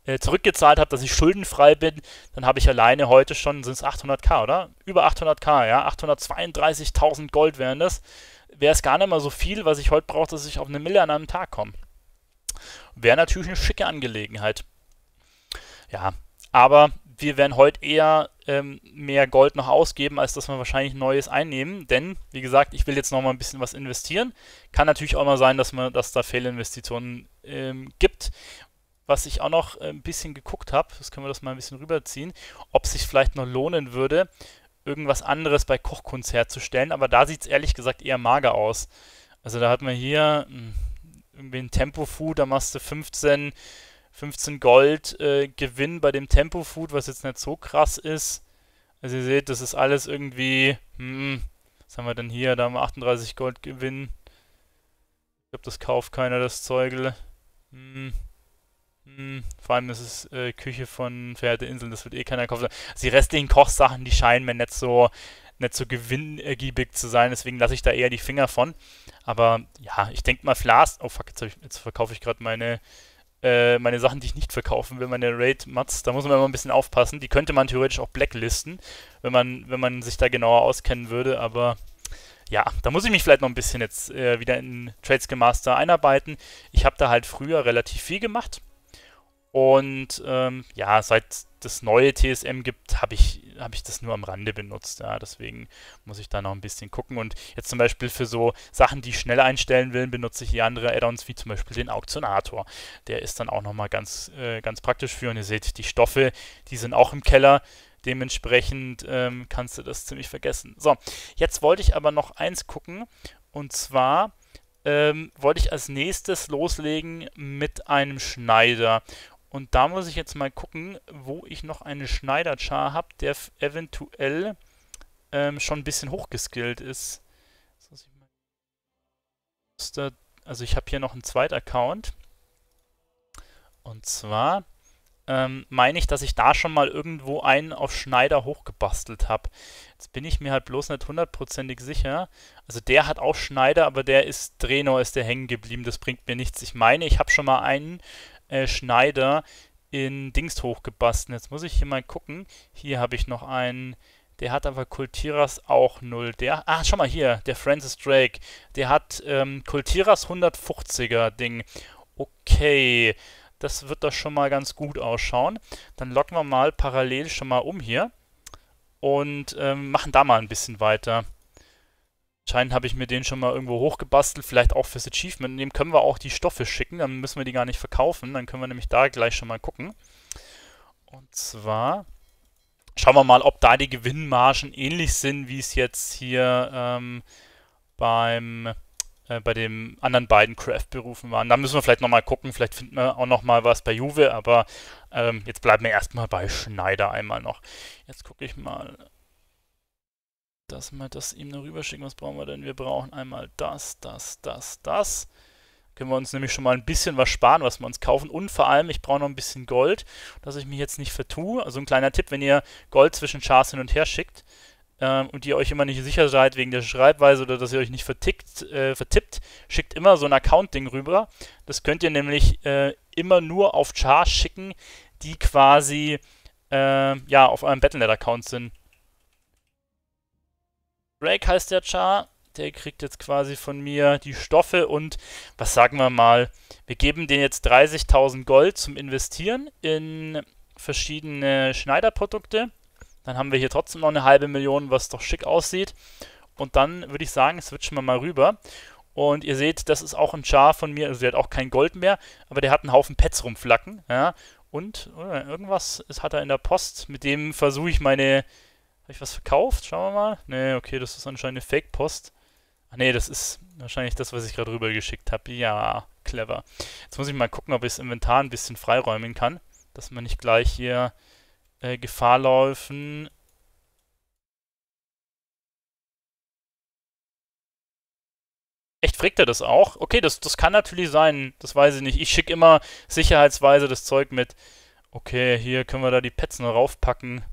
S1: äh, zurückgezahlt habe, dass ich schuldenfrei bin, dann habe ich alleine heute schon, sind es 800k, oder? Über 800k, ja, 832.000 Gold wären das. Wäre es gar nicht mal so viel, was ich heute brauche, dass ich auf eine Mille an einem Tag komme. Wäre natürlich eine schicke Angelegenheit. Ja, aber wir werden heute eher ähm, mehr Gold noch ausgeben, als dass wir wahrscheinlich Neues einnehmen. Denn, wie gesagt, ich will jetzt noch mal ein bisschen was investieren. Kann natürlich auch mal sein, dass, man, dass da Fehlinvestitionen ähm, gibt was ich auch noch äh, ein bisschen geguckt habe, das können wir das mal ein bisschen rüberziehen, ob sich vielleicht noch lohnen würde, irgendwas anderes bei Kochkunst herzustellen, aber da sieht es ehrlich gesagt eher mager aus. Also da hat man hier hm, irgendwie ein Tempo-Food, da machst du 15, 15 Gold äh, Gewinn bei dem Tempo-Food, was jetzt nicht so krass ist. Also ihr seht, das ist alles irgendwie, hm, was haben wir denn hier? Da haben wir 38 Gold Gewinn. Ich glaube, das kauft keiner, das Zeugel. Hm. Hm, vor allem ist es äh, Küche von Verehrte Inseln, das wird eh keiner kaufen. Also die restlichen Kochsachen, die scheinen mir nicht so, nicht so gewinnergiebig zu sein, deswegen lasse ich da eher die Finger von. Aber ja, ich denke mal, Flas. Oh fuck, jetzt, jetzt verkaufe ich gerade meine, äh, meine Sachen, die ich nicht verkaufen will, meine Raid-Mats. Da muss man immer ein bisschen aufpassen. Die könnte man theoretisch auch blacklisten, wenn man, wenn man sich da genauer auskennen würde, aber ja, da muss ich mich vielleicht noch ein bisschen jetzt äh, wieder in Trades Master einarbeiten. Ich habe da halt früher relativ viel gemacht Und ähm, ja, seit das neue TSM gibt, habe ich, hab ich das nur am Rande benutzt. Ja, deswegen muss ich da noch ein bisschen gucken. Und jetzt zum Beispiel für so Sachen, die ich schnell einstellen will, benutze ich hier andere Add-ons, wie zum Beispiel den Auktionator. Der ist dann auch nochmal ganz, äh, ganz praktisch für. Und ihr seht, die Stoffe, die sind auch im Keller. Dementsprechend ähm, kannst du das ziemlich vergessen. So, jetzt wollte ich aber noch eins gucken. Und zwar ähm, wollte ich als nächstes loslegen mit einem Schneider. Und da muss ich jetzt mal gucken, wo ich noch eine Schneider-Char habe, der eventuell ähm, schon ein bisschen hochgeskillt ist. Also ich habe hier noch einen zweiten Account. Und zwar ähm, meine ich, dass ich da schon mal irgendwo einen auf Schneider hochgebastelt habe. Jetzt bin ich mir halt bloß nicht hundertprozentig sicher. Also der hat auch Schneider, aber der ist Drenor, ist der hängen geblieben. Das bringt mir nichts. Ich meine, ich habe schon mal einen äh, Schneider in Dings hochgebastelt. Jetzt muss ich hier mal gucken. Hier habe ich noch einen. Der hat aber Kultiras auch null. Der, ah, schau mal hier, der Francis Drake. Der hat ähm, Kultiras 150er Ding. Okay, das wird doch schon mal ganz gut ausschauen. Dann locken wir mal parallel schon mal um hier und ähm, machen da mal ein bisschen weiter. Anscheinend habe ich mir den schon mal irgendwo hochgebastelt, vielleicht auch fürs Achievement. Dem können wir auch die Stoffe schicken, dann müssen wir die gar nicht verkaufen. Dann können wir nämlich da gleich schon mal gucken. Und zwar schauen wir mal, ob da die Gewinnmargen ähnlich sind, wie es jetzt hier ähm, beim äh, bei den anderen beiden Craft-Berufen waren. Da müssen wir vielleicht nochmal gucken, vielleicht finden wir auch nochmal was bei Juve, aber ähm, jetzt bleiben wir erstmal bei Schneider einmal noch. Jetzt gucke ich mal dass wir das ihm noch rüberschicken. Was brauchen wir denn? Wir brauchen einmal das, das, das, das. Können wir uns nämlich schon mal ein bisschen was sparen, was wir uns kaufen. Und vor allem, ich brauche noch ein bisschen Gold, dass ich mich jetzt nicht vertue. Also ein kleiner Tipp, wenn ihr Gold zwischen Chars hin und her schickt ähm, und ihr euch immer nicht sicher seid wegen der Schreibweise oder dass ihr euch nicht vertickt, äh, vertippt, schickt immer so ein Account-Ding rüber. Das könnt ihr nämlich äh, immer nur auf Chars schicken, die quasi äh, ja, auf eurem Battlenet-Account sind. Drake heißt der Char. Der kriegt jetzt quasi von mir die Stoffe und was sagen wir mal, wir geben den jetzt 30.000 Gold zum Investieren in verschiedene Schneiderprodukte. Dann haben wir hier trotzdem noch eine halbe Million, was doch schick aussieht. Und dann würde ich sagen, switchen wir mal rüber. Und ihr seht, das ist auch ein Char von mir. Also der hat auch kein Gold mehr, aber der hat einen Haufen Pets rumflacken. Ja. Und oh, irgendwas ist, hat er in der Post. Mit dem versuche ich meine habe ich was verkauft? Schauen wir mal. Ne, okay, das ist anscheinend eine Fake-Post. Ach nee, das ist wahrscheinlich das, was ich gerade rübergeschickt habe. Ja, clever. Jetzt muss ich mal gucken, ob ich das Inventar ein bisschen freiräumen kann, dass man nicht gleich hier äh, Gefahr laufen. Echt, fragt er das auch? Okay, das, das kann natürlich sein. Das weiß ich nicht. Ich schicke immer sicherheitsweise das Zeug mit. Okay, hier können wir da die Pets noch raufpacken.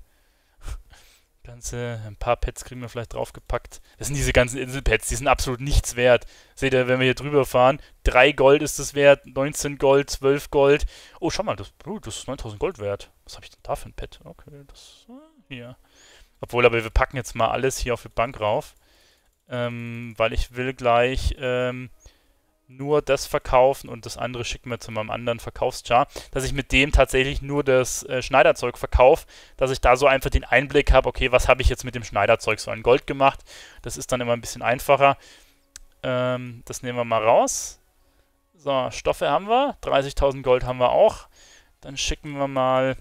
S1: Ganze, ein paar Pets kriegen wir vielleicht draufgepackt. Das sind diese ganzen Inselpets, die sind absolut nichts wert. Seht ihr, wenn wir hier drüber fahren, 3 Gold ist es wert, 19 Gold, 12 Gold. Oh, schau mal, das, oh, das ist 9000 Gold wert. Was habe ich denn da für ein Pet? Okay, das, ah, hier. Obwohl, aber wir packen jetzt mal alles hier auf die Bank rauf. Ähm, weil ich will gleich, ähm, nur das verkaufen und das andere schicken wir zu meinem anderen Verkaufschar, dass ich mit dem tatsächlich nur das äh, Schneiderzeug verkaufe, dass ich da so einfach den Einblick habe, okay, was habe ich jetzt mit dem Schneiderzeug so an Gold gemacht. Das ist dann immer ein bisschen einfacher. Ähm, das nehmen wir mal raus. So, Stoffe haben wir, 30.000 Gold haben wir auch. Dann schicken wir mal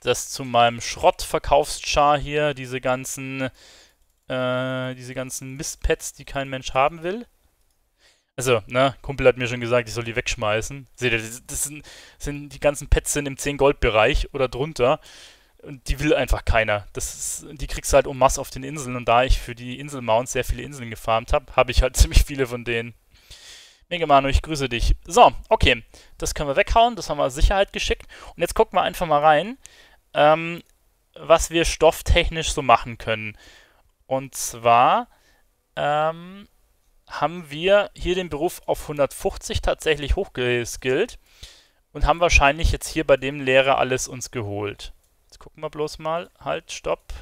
S1: das zu meinem Schrottverkaufschar hier, diese ganzen, äh, diese ganzen Mistpads, die kein Mensch haben will. Also, ne, Kumpel hat mir schon gesagt, ich soll die wegschmeißen. Seht ihr, das, das sind, sind, die ganzen Pets sind im 10-Gold-Bereich oder drunter. Und die will einfach keiner. Das ist, die kriegst du halt um Mass auf den Inseln. Und da ich für die Inselmounts sehr viele Inseln gefarmt habe, habe ich halt ziemlich viele von denen. Mega Manu, ich grüße dich. So, okay. Das können wir weghauen. Das haben wir als Sicherheit geschickt. Und jetzt gucken wir einfach mal rein, ähm, was wir stofftechnisch so machen können. Und zwar, ähm, haben wir hier den Beruf auf 150 tatsächlich hochgeskillt und haben wahrscheinlich jetzt hier bei dem Lehrer alles uns geholt. Jetzt gucken wir bloß mal. Halt, stopp.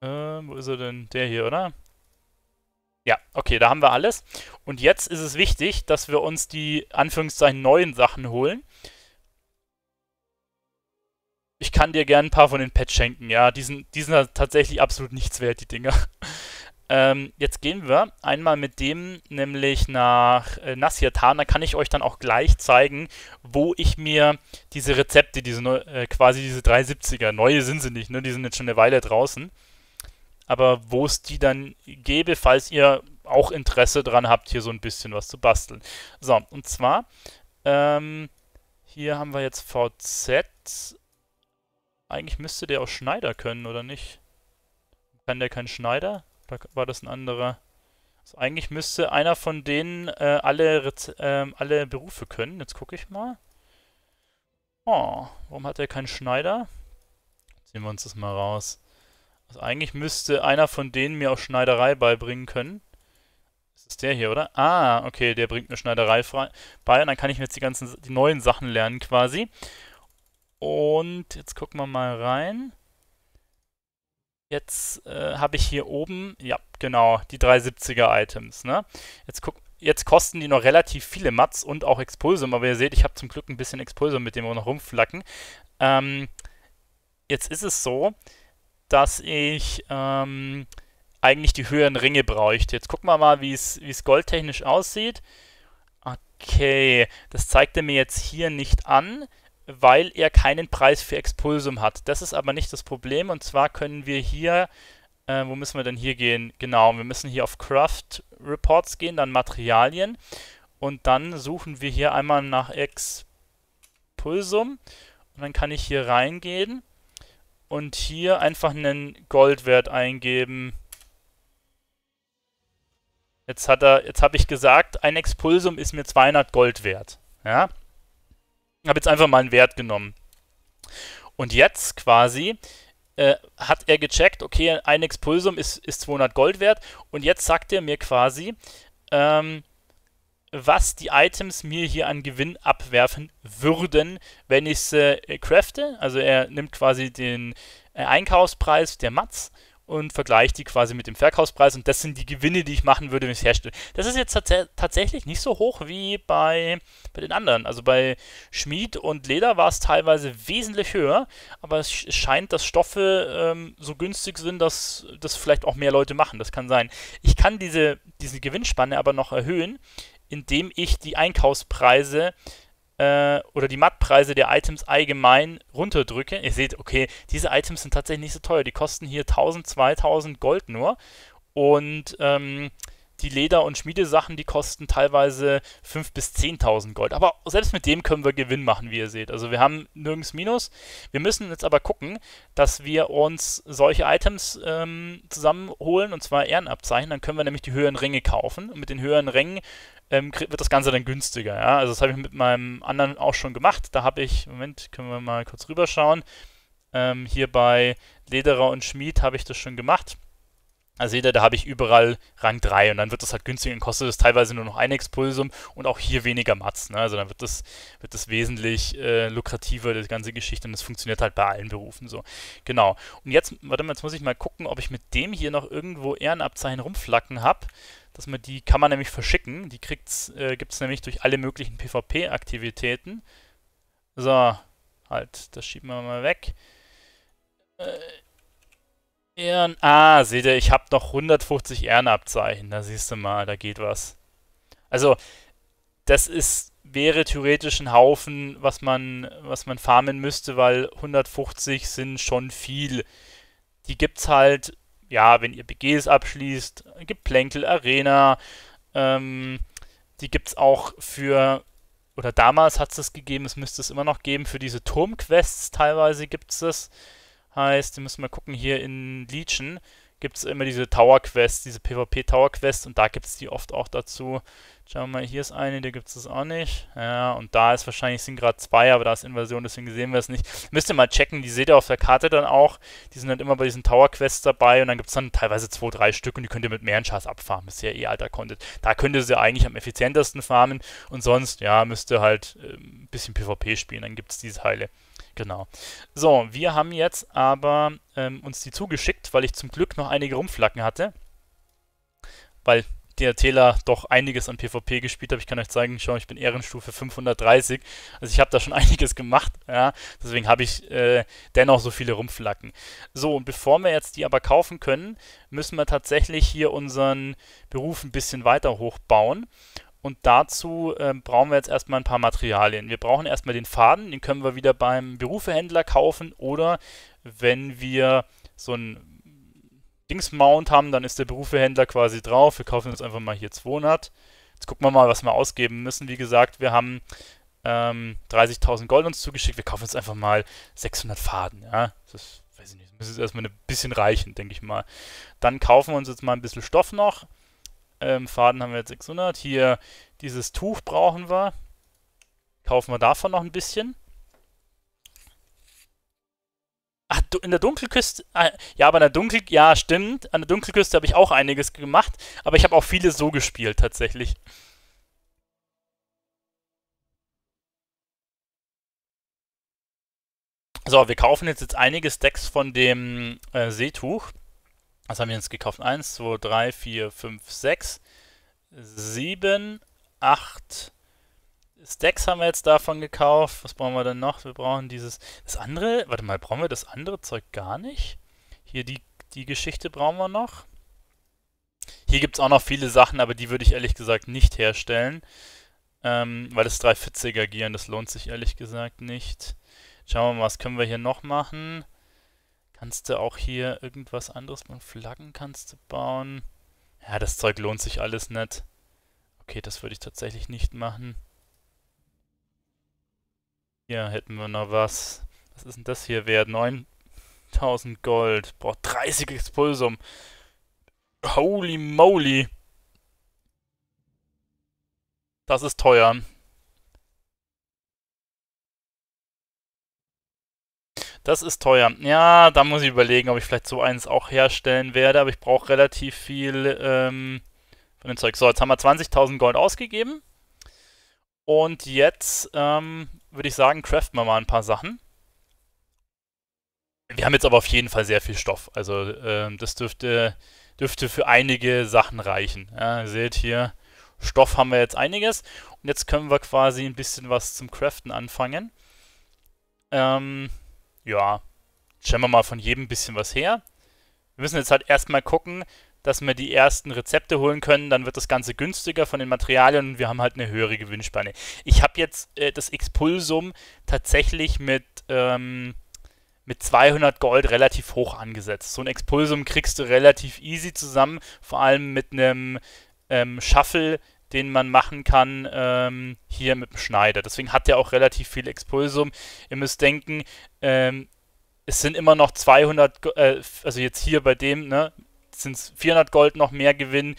S1: Äh, wo ist er denn? Der hier, oder? Ja, okay, da haben wir alles. Und jetzt ist es wichtig, dass wir uns die Anführungszeichen neuen Sachen holen. Ich kann dir gerne ein paar von den Pets schenken, ja. Die sind, die sind tatsächlich absolut nichts wert, die Dinger. Ähm, jetzt gehen wir einmal mit dem nämlich nach äh, Nasiatan. Da kann ich euch dann auch gleich zeigen, wo ich mir diese Rezepte, diese äh, quasi diese 370er, neue sind sie nicht, ne? Die sind jetzt schon eine Weile draußen. Aber wo es die dann gäbe, falls ihr auch Interesse dran habt, hier so ein bisschen was zu basteln. So, und zwar, ähm, hier haben wir jetzt VZ. Eigentlich müsste der auch Schneider können, oder nicht? Kann der keinen Schneider? Da war das ein anderer. Also eigentlich müsste einer von denen äh, alle, äh, alle Berufe können. Jetzt gucke ich mal. Oh, warum hat er keinen Schneider? Ziehen wir uns das mal raus. Also eigentlich müsste einer von denen mir auch Schneiderei beibringen können. Das ist der hier, oder? Ah, okay, der bringt mir Schneiderei bei und dann kann ich mir jetzt die ganzen, die neuen Sachen lernen quasi. Und jetzt gucken wir mal rein. Jetzt äh, habe ich hier oben, ja, genau, die 370er Items, ne? Jetzt guck, jetzt kosten die noch relativ viele Mats und auch Expulsum, aber ihr seht, ich habe zum Glück ein bisschen Expulsum, mit dem wir noch rumflacken. Ähm, jetzt ist es so, dass ich ähm, eigentlich die höheren Ringe bräuchte. Jetzt gucken wir mal, wie es goldtechnisch aussieht. Okay, das zeigt er mir jetzt hier nicht an weil er keinen Preis für Expulsum hat. Das ist aber nicht das Problem und zwar können wir hier, äh, wo müssen wir denn hier gehen? Genau, wir müssen hier auf Craft Reports gehen, dann Materialien und dann suchen wir hier einmal nach Expulsum und dann kann ich hier reingehen und hier einfach einen Goldwert eingeben. Jetzt hat er, jetzt habe ich gesagt, ein Expulsum ist mir 200 Gold wert. Ja, habe jetzt einfach mal einen Wert genommen. Und jetzt quasi äh, hat er gecheckt, okay, ein Expulsum ist, ist 200 Gold wert. Und jetzt sagt er mir quasi, ähm, was die Items mir hier an Gewinn abwerfen würden, wenn ich sie äh, crafte. Also er nimmt quasi den äh, Einkaufspreis der Mats und vergleiche die quasi mit dem Verkaufspreis und das sind die Gewinne, die ich machen würde, wenn ich es herstelle. Das ist jetzt tats tatsächlich nicht so hoch wie bei, bei den anderen. Also bei Schmied und Leder war es teilweise wesentlich höher, aber es scheint, dass Stoffe ähm, so günstig sind, dass das vielleicht auch mehr Leute machen. Das kann sein. Ich kann diese, diese Gewinnspanne aber noch erhöhen, indem ich die Einkaufspreise äh, oder die Mattpreise der Items allgemein runterdrücke, ihr seht, okay, diese Items sind tatsächlich nicht so teuer. Die kosten hier 1000, 2000 Gold nur. Und ähm, die Leder- und Schmiedesachen, die kosten teilweise 5.000 bis 10.000 Gold. Aber selbst mit dem können wir Gewinn machen, wie ihr seht. Also wir haben nirgends Minus. Wir müssen jetzt aber gucken, dass wir uns solche Items ähm, zusammenholen, und zwar Ehrenabzeichen. Dann können wir nämlich die höheren Ringe kaufen. Und mit den höheren Ringen ähm, wird das Ganze dann günstiger. Ja? Also das habe ich mit meinem anderen auch schon gemacht. Da habe ich, Moment, können wir mal kurz rüberschauen. Ähm, hier bei Lederer und Schmied habe ich das schon gemacht. Also seht ihr, da habe ich überall Rang 3 und dann wird das halt günstiger und kostet es teilweise nur noch ein Expulsum und auch hier weniger Mats. Ne? Also dann wird das, wird das wesentlich äh, lukrativer, die ganze Geschichte und das funktioniert halt bei allen Berufen so. Genau. Und jetzt, warte mal, jetzt muss ich mal gucken, ob ich mit dem hier noch irgendwo Ehrenabzeichen rumflacken habe dass man die kann man nämlich verschicken. Die äh, gibt es nämlich durch alle möglichen PvP-Aktivitäten. So, halt, das schieben wir mal weg. Äh, Ehren. Ah, seht ihr, ich habe noch 150 Ehrenabzeichen. Da siehst du mal, da geht was. Also, das ist wäre theoretisch ein Haufen, was man, was man farmen müsste, weil 150 sind schon viel. Die gibt's halt ja, wenn ihr BGs abschließt, gibt Plänkel Arena, ähm, die gibt es auch für, oder damals hat es das gegeben, es müsste es immer noch geben, für diese Turmquests teilweise gibt es das. Heißt, wir müssen mal gucken, hier in Legion gibt es immer diese Tower Quests, diese PvP Tower Quests und da gibt es die oft auch dazu. Schauen wir mal, hier ist eine, da gibt es das auch nicht. Ja, und da ist wahrscheinlich, sind gerade zwei, aber da ist Invasion, deswegen sehen wir es nicht. Müsst ihr mal checken, die seht ihr auf der Karte dann auch. Die sind dann immer bei diesen Tower Quests dabei und dann gibt es dann teilweise zwei, drei Stück und die könnt ihr mit mehreren Chars abfarmen. Das ist ja eh alter Content. Da könnt ihr sie eigentlich am effizientesten farmen und sonst, ja, müsst ihr halt äh, ein bisschen PvP spielen, dann gibt es diese Teile. Genau. So, wir haben jetzt aber ähm, uns die zugeschickt, weil ich zum Glück noch einige rumflacken hatte. weil der Täler doch einiges an PvP gespielt habe. Ich kann euch zeigen, schau, ich bin Ehrenstufe 530. Also ich habe da schon einiges gemacht, ja. Deswegen habe ich äh, dennoch so viele Rumpflacken. So, und bevor wir jetzt die aber kaufen können, müssen wir tatsächlich hier unseren Beruf ein bisschen weiter hochbauen. Und dazu äh, brauchen wir jetzt erstmal ein paar Materialien. Wir brauchen erstmal den Faden, den können wir wieder beim Berufehändler kaufen oder wenn wir so ein Dings-Mount haben, dann ist der Berufehändler quasi drauf. Wir kaufen jetzt einfach mal hier 200. Jetzt gucken wir mal, was wir ausgeben müssen. Wie gesagt, wir haben ähm, 30.000 Gold uns zugeschickt. Wir kaufen jetzt einfach mal 600 Faden. Ja, das weiß ich nicht. Das muss erstmal ein bisschen reichen, denke ich mal. Dann kaufen wir uns jetzt mal ein bisschen Stoff noch. Ähm, Faden haben wir jetzt 600. Hier dieses Tuch brauchen wir. Kaufen wir davon noch ein bisschen. Ach, in der Dunkelküste. Ah, ja, aber in der Dunkel. Ja, stimmt. An der Dunkelküste habe ich auch einiges gemacht. Aber ich habe auch viele so gespielt, tatsächlich. So, wir kaufen jetzt, jetzt einige Stacks von dem äh, Seetuch. Was haben wir jetzt gekauft? 1, 2, 3, 4, 5, 6, 7, 8, Stacks haben wir jetzt davon gekauft. Was brauchen wir denn noch? Wir brauchen dieses. Das andere. Warte mal, brauchen wir das andere Zeug gar nicht? Hier die, die Geschichte brauchen wir noch. Hier gibt es auch noch viele Sachen, aber die würde ich ehrlich gesagt nicht herstellen. Ähm, weil das 340er Gieren, das lohnt sich ehrlich gesagt nicht. Schauen wir mal, was können wir hier noch machen? Kannst du auch hier irgendwas anderes machen? Flaggen kannst du bauen. Ja, das Zeug lohnt sich alles nicht. Okay, das würde ich tatsächlich nicht machen. Hier hätten wir noch was. Was ist denn das hier wert? 9000 Gold. Boah, 30 Expulsum. Holy moly. Das ist teuer. Das ist teuer. Ja, da muss ich überlegen, ob ich vielleicht so eins auch herstellen werde. Aber ich brauche relativ viel ähm, von dem Zeug. So, jetzt haben wir 20.000 Gold ausgegeben. Und jetzt ähm, würde ich sagen, craften wir mal ein paar Sachen. Wir haben jetzt aber auf jeden Fall sehr viel Stoff. Also äh, das dürfte, dürfte für einige Sachen reichen. Ja, ihr seht hier, Stoff haben wir jetzt einiges. Und jetzt können wir quasi ein bisschen was zum Craften anfangen. Ähm, ja, stellen wir mal von jedem ein bisschen was her. Wir müssen jetzt halt erstmal gucken, dass wir die ersten Rezepte holen können, dann wird das Ganze günstiger von den Materialien und wir haben halt eine höhere Gewinnspanne. Ich habe jetzt äh, das Expulsum tatsächlich mit, ähm, mit 200 Gold relativ hoch angesetzt. So ein Expulsum kriegst du relativ easy zusammen, vor allem mit einem ähm, Shuffle, den man machen kann ähm, hier mit dem Schneider. Deswegen hat der auch relativ viel Expulsum. Ihr müsst denken, ähm, es sind immer noch 200, äh, also jetzt hier bei dem, ne, sind es 400 Gold noch mehr Gewinn,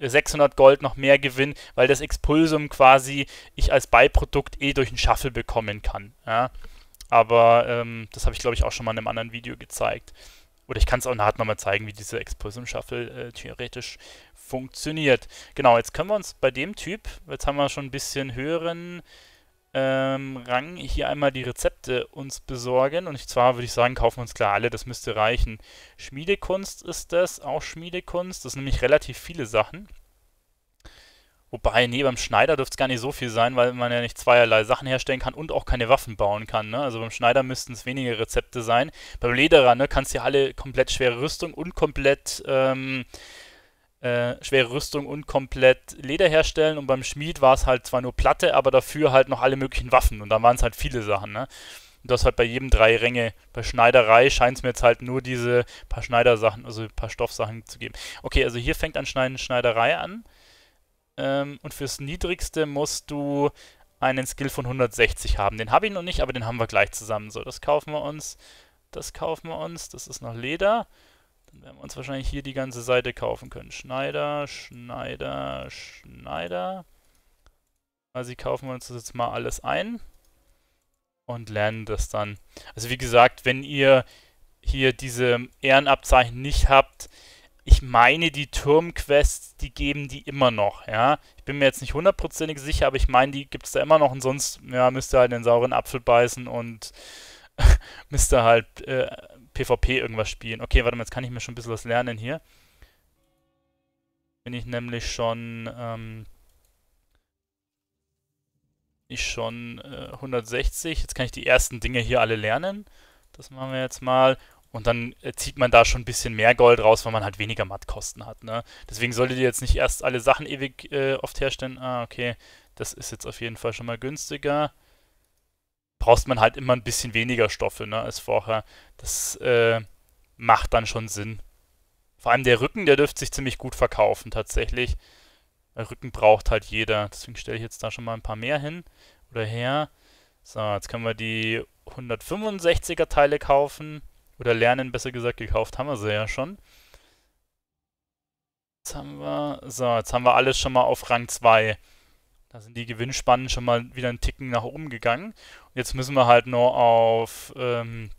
S1: 600 Gold noch mehr Gewinn, weil das Expulsum quasi ich als Beiprodukt eh durch einen Shuffle bekommen kann. Ja? Aber ähm, das habe ich glaube ich auch schon mal in einem anderen Video gezeigt. Oder ich kann es auch nachher nochmal zeigen, wie dieser Expulsum Shuffle äh, theoretisch funktioniert. Genau, jetzt können wir uns bei dem Typ, jetzt haben wir schon ein bisschen höheren ähm, Rang hier einmal die Rezepte uns besorgen. Und zwar würde ich sagen, kaufen wir uns klar alle, das müsste reichen. Schmiedekunst ist das, auch Schmiedekunst. Das sind nämlich relativ viele Sachen. Wobei, nee, beim Schneider dürfte es gar nicht so viel sein, weil man ja nicht zweierlei Sachen herstellen kann und auch keine Waffen bauen kann. Ne? Also beim Schneider müssten es weniger Rezepte sein. Beim Lederer ne, kannst du ja alle komplett schwere Rüstung und komplett ähm, äh, schwere Rüstung und komplett Leder herstellen. Und beim Schmied war es halt zwar nur Platte, aber dafür halt noch alle möglichen Waffen. Und da waren es halt viele Sachen, ne? Und das halt bei jedem drei Ränge. Bei Schneiderei scheint es mir jetzt halt nur diese paar Schneidersachen, also ein paar Stoffsachen zu geben. Okay, also hier fängt an Schneiden Schneiderei an. Ähm, und fürs Niedrigste musst du einen Skill von 160 haben. Den habe ich noch nicht, aber den haben wir gleich zusammen. So, das kaufen wir uns. Das kaufen wir uns. Das ist noch Leder. Dann werden wir uns wahrscheinlich hier die ganze Seite kaufen können. Schneider, Schneider, Schneider. Also kaufen wir uns das jetzt mal alles ein und lernen das dann. Also wie gesagt, wenn ihr hier diese Ehrenabzeichen nicht habt, ich meine, die Turmquests, die geben die immer noch, ja. Ich bin mir jetzt nicht hundertprozentig sicher, aber ich meine, die gibt es da immer noch und sonst, ja, müsst ihr halt den sauren Apfel beißen und müsst ihr halt äh, PvP irgendwas spielen. Okay, warte mal, jetzt kann ich mir schon ein bisschen was lernen hier. Bin ich nämlich schon, ähm, ich schon äh, 160. Jetzt kann ich die ersten Dinge hier alle lernen. Das machen wir jetzt mal. Und dann äh, zieht man da schon ein bisschen mehr Gold raus, weil man halt weniger Mattkosten hat. Ne? Deswegen solltet ihr jetzt nicht erst alle Sachen ewig äh, oft herstellen. Ah, okay. Das ist jetzt auf jeden Fall schon mal günstiger. Brauchst man halt immer ein bisschen weniger Stoffe ne, als vorher. Das äh, macht dann schon Sinn. Vor allem der Rücken, der dürfte sich ziemlich gut verkaufen tatsächlich. Der Rücken braucht halt jeder. Deswegen stelle ich jetzt da schon mal ein paar mehr hin oder her. So, jetzt können wir die 165er Teile kaufen. Oder lernen, besser gesagt, gekauft haben wir sie ja schon. Jetzt haben wir, so, jetzt haben wir alles schon mal auf Rang 2. Da sind die Gewinnspannen schon mal wieder einen Ticken nach oben gegangen. Und jetzt müssen wir halt nur auf ähm,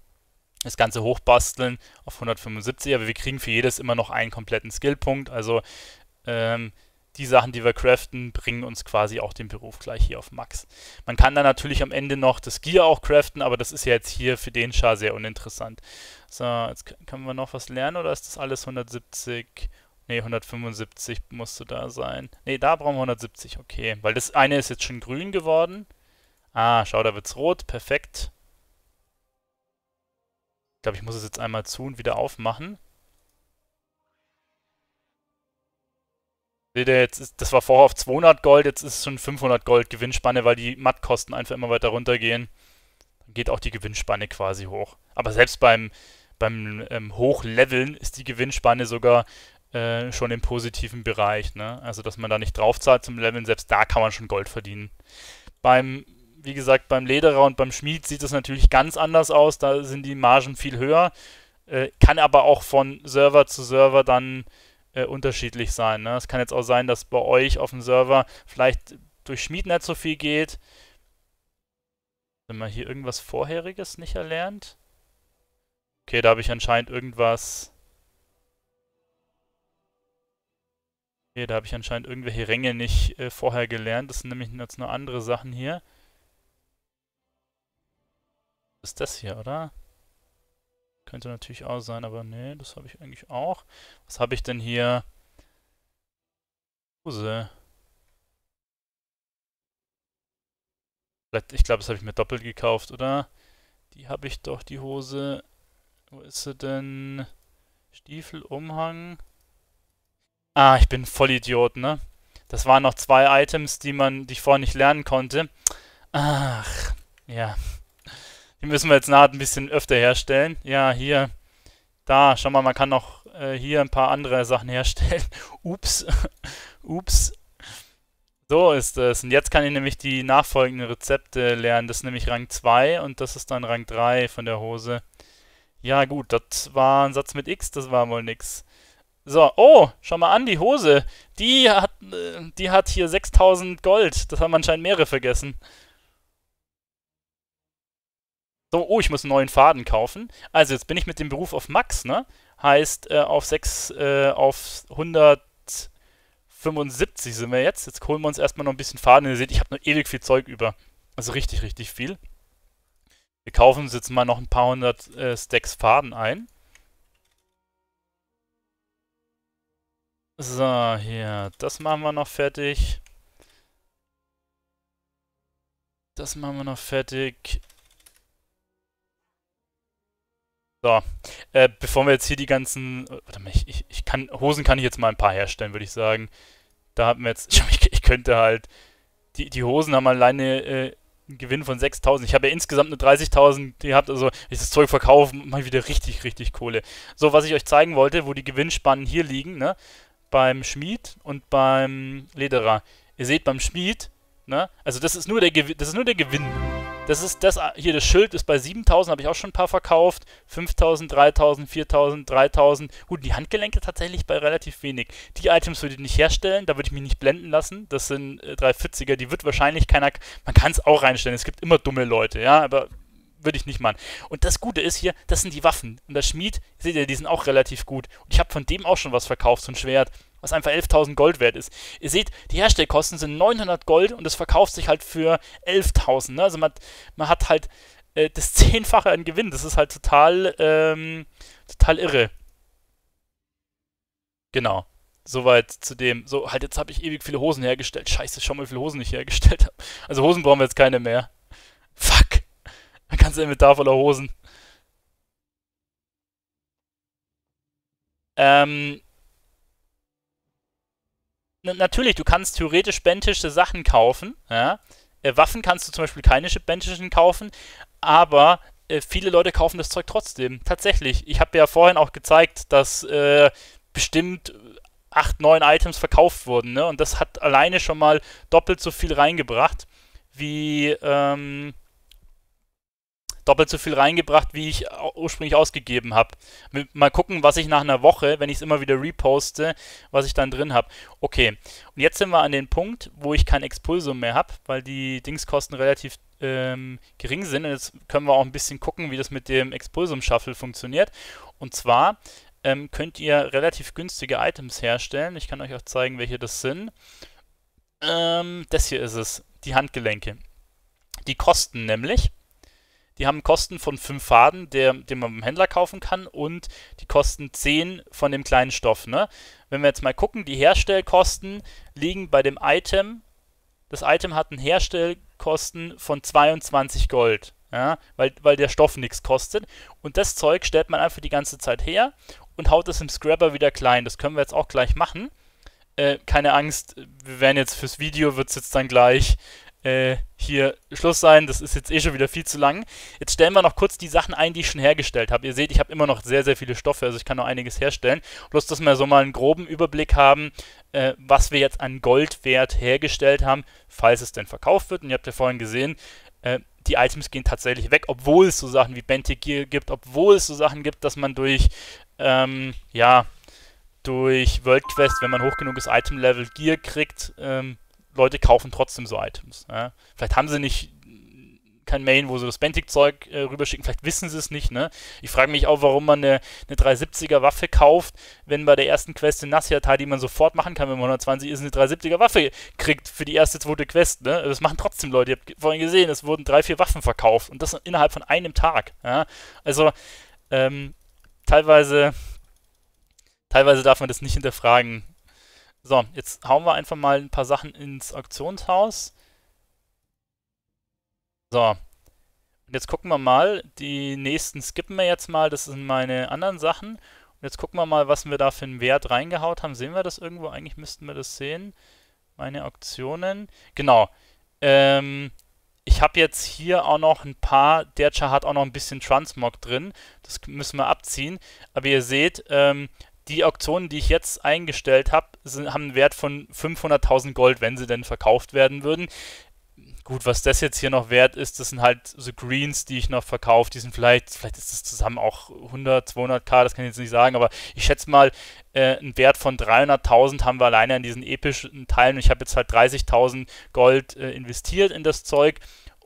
S1: das Ganze hochbasteln auf 175, aber wir kriegen für jedes immer noch einen kompletten Skillpunkt. Also ähm, die Sachen, die wir craften, bringen uns quasi auch den Beruf gleich hier auf Max. Man kann dann natürlich am Ende noch das Gear auch craften, aber das ist ja jetzt hier für den Char sehr uninteressant. So, jetzt können wir noch was lernen oder ist das alles 170? Ne, 175 musste da sein. Ne, da brauchen wir 170, okay. Weil das eine ist jetzt schon grün geworden. Ah, schau, da wird's rot, perfekt. Ich glaube, ich muss es jetzt einmal zu und wieder aufmachen. Seht ihr, jetzt ist, das war vorher auf 200 Gold, jetzt ist es schon 500 Gold Gewinnspanne, weil die Mattkosten einfach immer weiter runtergehen. Dann geht auch die Gewinnspanne quasi hoch. Aber selbst beim, beim ähm, Hochleveln ist die Gewinnspanne sogar äh, schon im positiven Bereich. Ne? Also, dass man da nicht draufzahlt zum Leveln, selbst da kann man schon Gold verdienen. Beim, wie gesagt, beim Lederer und beim Schmied sieht es natürlich ganz anders aus. Da sind die Margen viel höher. Äh, kann aber auch von Server zu Server dann äh, unterschiedlich sein. Ne? Es kann jetzt auch sein, dass bei euch auf dem Server vielleicht durch Schmied nicht so viel geht. Wenn man hier irgendwas Vorheriges nicht erlernt. Okay, da habe ich anscheinend irgendwas... Okay, da habe ich anscheinend irgendwelche Ränge nicht äh, vorher gelernt. Das sind nämlich jetzt nur andere Sachen hier. Was ist das hier, oder? Könnte natürlich auch sein, aber nee, das habe ich eigentlich auch. Was habe ich denn hier? Hose. Ich glaube, das habe ich mir doppelt gekauft, oder? Die habe ich doch, die Hose. Wo ist sie denn? Stiefel, Umhang. Ah, ich bin voll Idiot, ne? Das waren noch zwei Items, die man, die ich vorher nicht lernen konnte. Ach, ja. Die müssen wir jetzt nachher ein bisschen öfter herstellen. Ja, hier. Da, schau mal, man kann noch äh, hier ein paar andere Sachen herstellen. Ups. Ups. So ist es. Und jetzt kann ich nämlich die nachfolgenden Rezepte lernen. Das ist nämlich Rang 2 und das ist dann Rang 3 von der Hose. Ja gut, das war ein Satz mit X, das war wohl nix. So, oh, schau mal an, die Hose. Die hat, äh, die hat hier 6000 Gold. Das haben anscheinend mehrere vergessen. So, oh, ich muss einen neuen Faden kaufen. Also, jetzt bin ich mit dem Beruf auf Max, ne? Heißt, äh, auf 6, äh, auf 175 sind wir jetzt. Jetzt holen wir uns erstmal noch ein bisschen Faden. Ihr seht, ich habe noch ewig viel Zeug über. Also richtig, richtig viel. Wir kaufen uns jetzt mal noch ein paar hundert äh, Stacks Faden ein. So, hier, das machen wir noch fertig. Das machen wir noch fertig. So, äh, bevor wir jetzt hier die ganzen, warte mal, ich, ich, ich, kann, Hosen kann ich jetzt mal ein paar herstellen, würde ich sagen. Da haben wir jetzt, ich, ich könnte halt, die, die Hosen haben alleine äh, einen Gewinn von 6.000. Ich habe ja insgesamt nur 30.000 gehabt, also wenn ich das Zeug verkaufe, mache ich wieder richtig, richtig Kohle. So, was ich euch zeigen wollte, wo die Gewinnspannen hier liegen, ne, beim Schmied und beim Lederer. Ihr seht beim Schmied, ne, also das ist nur der, Gew das ist nur der Gewinn. Das ist das hier, das Schild ist bei 7000, habe ich auch schon ein paar verkauft. 5000, 3000, 4000, 3000. Gut, die Handgelenke tatsächlich bei relativ wenig. Die Items würde ich nicht herstellen, da würde ich mich nicht blenden lassen. Das sind äh, 340er, die wird wahrscheinlich keiner. Man kann es auch reinstellen, es gibt immer dumme Leute, ja, aber würde ich nicht machen. Und das Gute ist hier, das sind die Waffen. Und der Schmied, seht ihr, die sind auch relativ gut. Und ich habe von dem auch schon was verkauft, so ein Schwert was einfach 11.000 Gold wert ist. Ihr seht, die Herstellkosten sind 900 Gold und es verkauft sich halt für 11.000. Ne? Also man, man hat halt äh, das Zehnfache an Gewinn. Das ist halt total, ähm, total irre. Genau. soweit zu dem, so, halt, jetzt habe ich ewig viele Hosen hergestellt. Scheiße, schau mal, wie viele Hosen ich hergestellt habe. Also Hosen brauchen wir jetzt keine mehr. Fuck. Du Inventar voller Hosen. Ähm, natürlich, du kannst theoretisch bentische Sachen kaufen, ja. Äh, Waffen kannst du zum Beispiel keine bentischen kaufen, aber äh, viele Leute kaufen das Zeug trotzdem. Tatsächlich. Ich habe ja vorhin auch gezeigt, dass äh, bestimmt 8, 9 Items verkauft wurden, ne? Und das hat alleine schon mal doppelt so viel reingebracht, wie, ähm, doppelt so viel reingebracht, wie ich ursprünglich ausgegeben habe. Mal gucken, was ich nach einer Woche, wenn ich es immer wieder reposte, was ich dann drin habe. Okay, und jetzt sind wir an den Punkt, wo ich kein Expulsum mehr habe, weil die Dingskosten relativ ähm, gering sind. Und jetzt können wir auch ein bisschen gucken, wie das mit dem Expulsum-Shuffle funktioniert. Und zwar ähm, könnt ihr relativ günstige Items herstellen. Ich kann euch auch zeigen, welche das sind. Ähm, das hier ist es, die Handgelenke. Die kosten nämlich, die haben Kosten von 5 Faden, der, den man beim Händler kaufen kann und die kosten 10 von dem kleinen Stoff. Ne? Wenn wir jetzt mal gucken, die Herstellkosten liegen bei dem Item, das Item hat einen Herstellkosten von 22 Gold. Ja, weil, weil der Stoff nichts kostet. Und das Zeug stellt man einfach die ganze Zeit her und haut es im Scrapper wieder klein. Das können wir jetzt auch gleich machen. Äh, keine Angst, wir werden jetzt fürs Video, wird es jetzt dann gleich äh, hier Schluss sein. Das ist jetzt eh schon wieder viel zu lang. Jetzt stellen wir noch kurz die Sachen ein, die ich schon hergestellt habe. Ihr seht, ich habe immer noch sehr, sehr viele Stoffe, also ich kann noch einiges herstellen. Bloß, dass wir so mal einen groben Überblick haben, äh, was wir jetzt an Goldwert hergestellt haben, falls es denn verkauft wird. Und ihr habt ja vorhin gesehen, äh, die Items gehen tatsächlich weg, obwohl es so Sachen wie Bentic Gear gibt, obwohl es so Sachen gibt, dass man durch, ähm, ja, durch World Quest, wenn man hoch genuges Item-Level Gear kriegt, ähm, Leute kaufen trotzdem so Items. Ja. Vielleicht haben sie nicht kein Main, wo sie das Bentic-Zeug äh, rüberschicken. Vielleicht wissen sie es nicht, ne? Ich frage mich auch, warum man eine, eine 370er Waffe kauft, wenn bei der ersten Quest in Nassiatai, die man sofort machen kann, wenn man 120 ist, eine 370er Waffe kriegt für die erste, zweite Quest, ne? Das machen trotzdem Leute. Ihr habt vorhin gesehen, es wurden drei, vier Waffen verkauft und das innerhalb von einem Tag, ja? Also, ähm, teilweise, teilweise darf man das nicht hinterfragen. So, jetzt hauen wir einfach mal ein paar Sachen ins Auktionshaus. So. Und jetzt gucken wir mal. Die nächsten skippen wir jetzt mal. Das sind meine anderen Sachen. Und jetzt gucken wir mal, was wir da für einen Wert reingehaut haben. Sehen wir das irgendwo? Eigentlich müssten wir das sehen. Meine Auktionen. Genau. Ähm, ich habe jetzt hier auch noch ein paar, der Char hat auch noch ein bisschen Transmog drin. Das müssen wir abziehen. Aber ihr seht, ähm, die Auktionen, die ich jetzt eingestellt habe, haben einen Wert von 500.000 Gold, wenn sie denn verkauft werden würden. Gut, was das jetzt hier noch wert ist, das sind halt so Greens, die ich noch verkaufe. Die sind vielleicht, vielleicht ist das zusammen auch 100, 200k, das kann ich jetzt nicht sagen, aber ich schätze mal, äh, einen Wert von 300.000 haben wir alleine in diesen epischen Teilen. Ich habe jetzt halt 30.000 Gold äh, investiert in das Zeug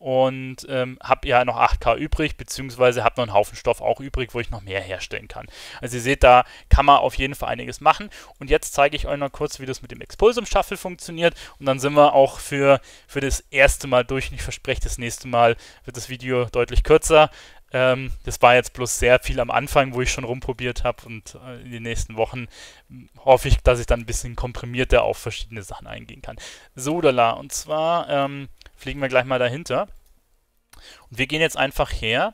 S1: und ähm, habe ja noch 8K übrig, beziehungsweise habe noch einen Haufen Stoff auch übrig, wo ich noch mehr herstellen kann. Also ihr seht, da kann man auf jeden Fall einiges machen. Und jetzt zeige ich euch noch kurz, wie das mit dem Expulsum Shuffle funktioniert und dann sind wir auch für, für das erste Mal durch. Und ich verspreche, das nächste Mal wird das Video deutlich kürzer. Ähm, das war jetzt bloß sehr viel am Anfang, wo ich schon rumprobiert habe und äh, in den nächsten Wochen hm, hoffe ich, dass ich dann ein bisschen komprimierter auf verschiedene Sachen eingehen kann. So, Sodala, und zwar ähm, fliegen wir gleich mal dahinter. Und wir gehen jetzt einfach her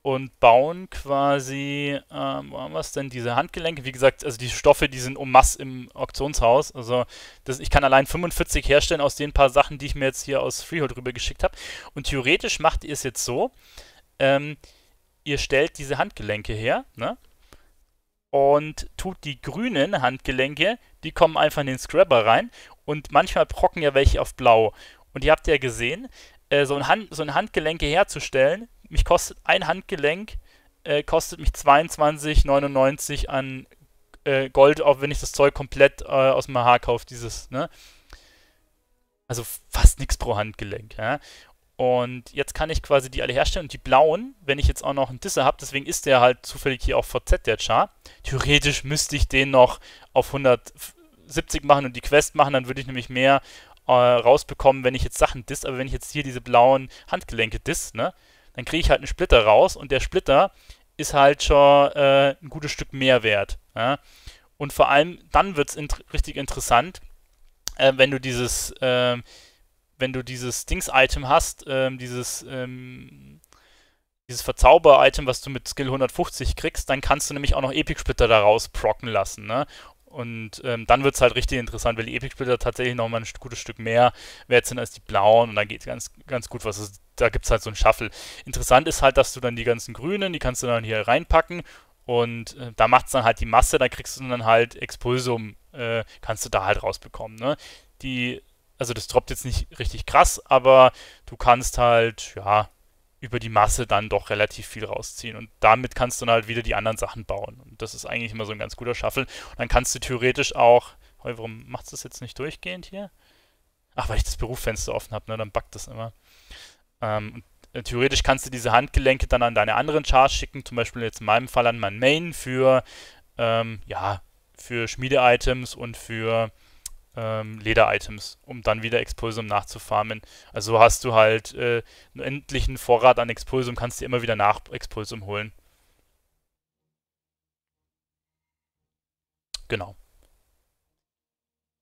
S1: und bauen quasi, ähm, wo haben wir es denn, diese Handgelenke. Wie gesagt, also die Stoffe, die sind um Mass im Auktionshaus. Also das, ich kann allein 45 herstellen aus den paar Sachen, die ich mir jetzt hier aus Freehold rüber geschickt habe. Und theoretisch macht ihr es jetzt so, ähm, ihr stellt diese Handgelenke her, ne? Und tut die grünen Handgelenke, die kommen einfach in den Scrabber rein. Und manchmal brocken ja welche auf blau. Und ihr habt ja gesehen, äh, so, ein Hand, so ein Handgelenke herzustellen, mich kostet ein Handgelenk, äh, kostet mich 22,99 an äh, Gold, auch wenn ich das Zeug komplett äh, aus dem Haar kaufe, dieses, ne? Also fast nichts pro Handgelenk, ja. Und jetzt kann ich quasi die alle herstellen. Und die blauen, wenn ich jetzt auch noch einen Disser habe, deswegen ist der halt zufällig hier auf VZ, der Char. Theoretisch müsste ich den noch auf 170 machen und die Quest machen, dann würde ich nämlich mehr äh, rausbekommen, wenn ich jetzt Sachen diss, aber wenn ich jetzt hier diese blauen Handgelenke diss, ne, dann kriege ich halt einen Splitter raus und der Splitter ist halt schon äh, ein gutes Stück mehr wert. Ja? Und vor allem dann wird es int richtig interessant, äh, wenn du dieses, äh, wenn du dieses Dings-Item hast, ähm, dieses, ähm, dieses Verzauber-Item, was du mit Skill 150 kriegst, dann kannst du nämlich auch noch Epic-Splitter daraus procken lassen, ne? Und ähm, dann wird es halt richtig interessant, weil die Epic-Splitter tatsächlich nochmal ein gutes Stück mehr wert sind als die blauen und dann geht ganz, ganz gut was. Ist, da gibt es halt so ein Shuffle. Interessant ist halt, dass du dann die ganzen grünen, die kannst du dann hier reinpacken und äh, da macht es dann halt die Masse, da kriegst du dann halt Expulsum, äh, kannst du da halt rausbekommen. Ne? Die, also das droppt jetzt nicht richtig krass, aber du kannst halt, ja, über die Masse dann doch relativ viel rausziehen. Und damit kannst du dann halt wieder die anderen Sachen bauen. Und das ist eigentlich immer so ein ganz guter Shuffle. Und dann kannst du theoretisch auch. Warum macht es das jetzt nicht durchgehend hier? Ach, weil ich das Berufsfenster offen habe, ne? Dann backt das immer. Ähm, und äh, theoretisch kannst du diese Handgelenke dann an deine anderen Chars schicken, zum Beispiel jetzt in meinem Fall an mein Main für, ähm, ja, für Schmiede-Items und für ähm, Leder-Items, um dann wieder Expulsum nachzufarmen. Also hast du halt äh, einen endlichen Vorrat an Expulsum, kannst dir immer wieder nach Expulsum holen. Genau.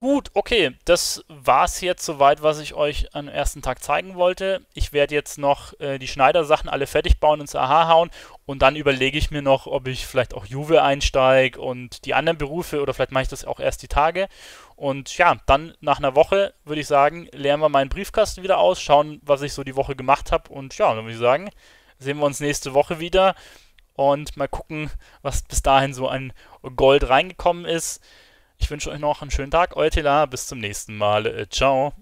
S1: Gut, okay, das war's jetzt soweit, was ich euch am ersten Tag zeigen wollte. Ich werde jetzt noch äh, die Schneidersachen alle fertig bauen ins AHA hauen und dann überlege ich mir noch, ob ich vielleicht auch Juve einsteige und die anderen Berufe oder vielleicht mache ich das auch erst die Tage. Und ja, dann nach einer Woche würde ich sagen, lernen wir meinen Briefkasten wieder aus, schauen, was ich so die Woche gemacht habe und ja, dann würde ich sagen, sehen wir uns nächste Woche wieder und mal gucken, was bis dahin so an Gold reingekommen ist. Ich wünsche euch noch einen schönen Tag. Euer Tela, bis zum nächsten Mal. Äh, ciao.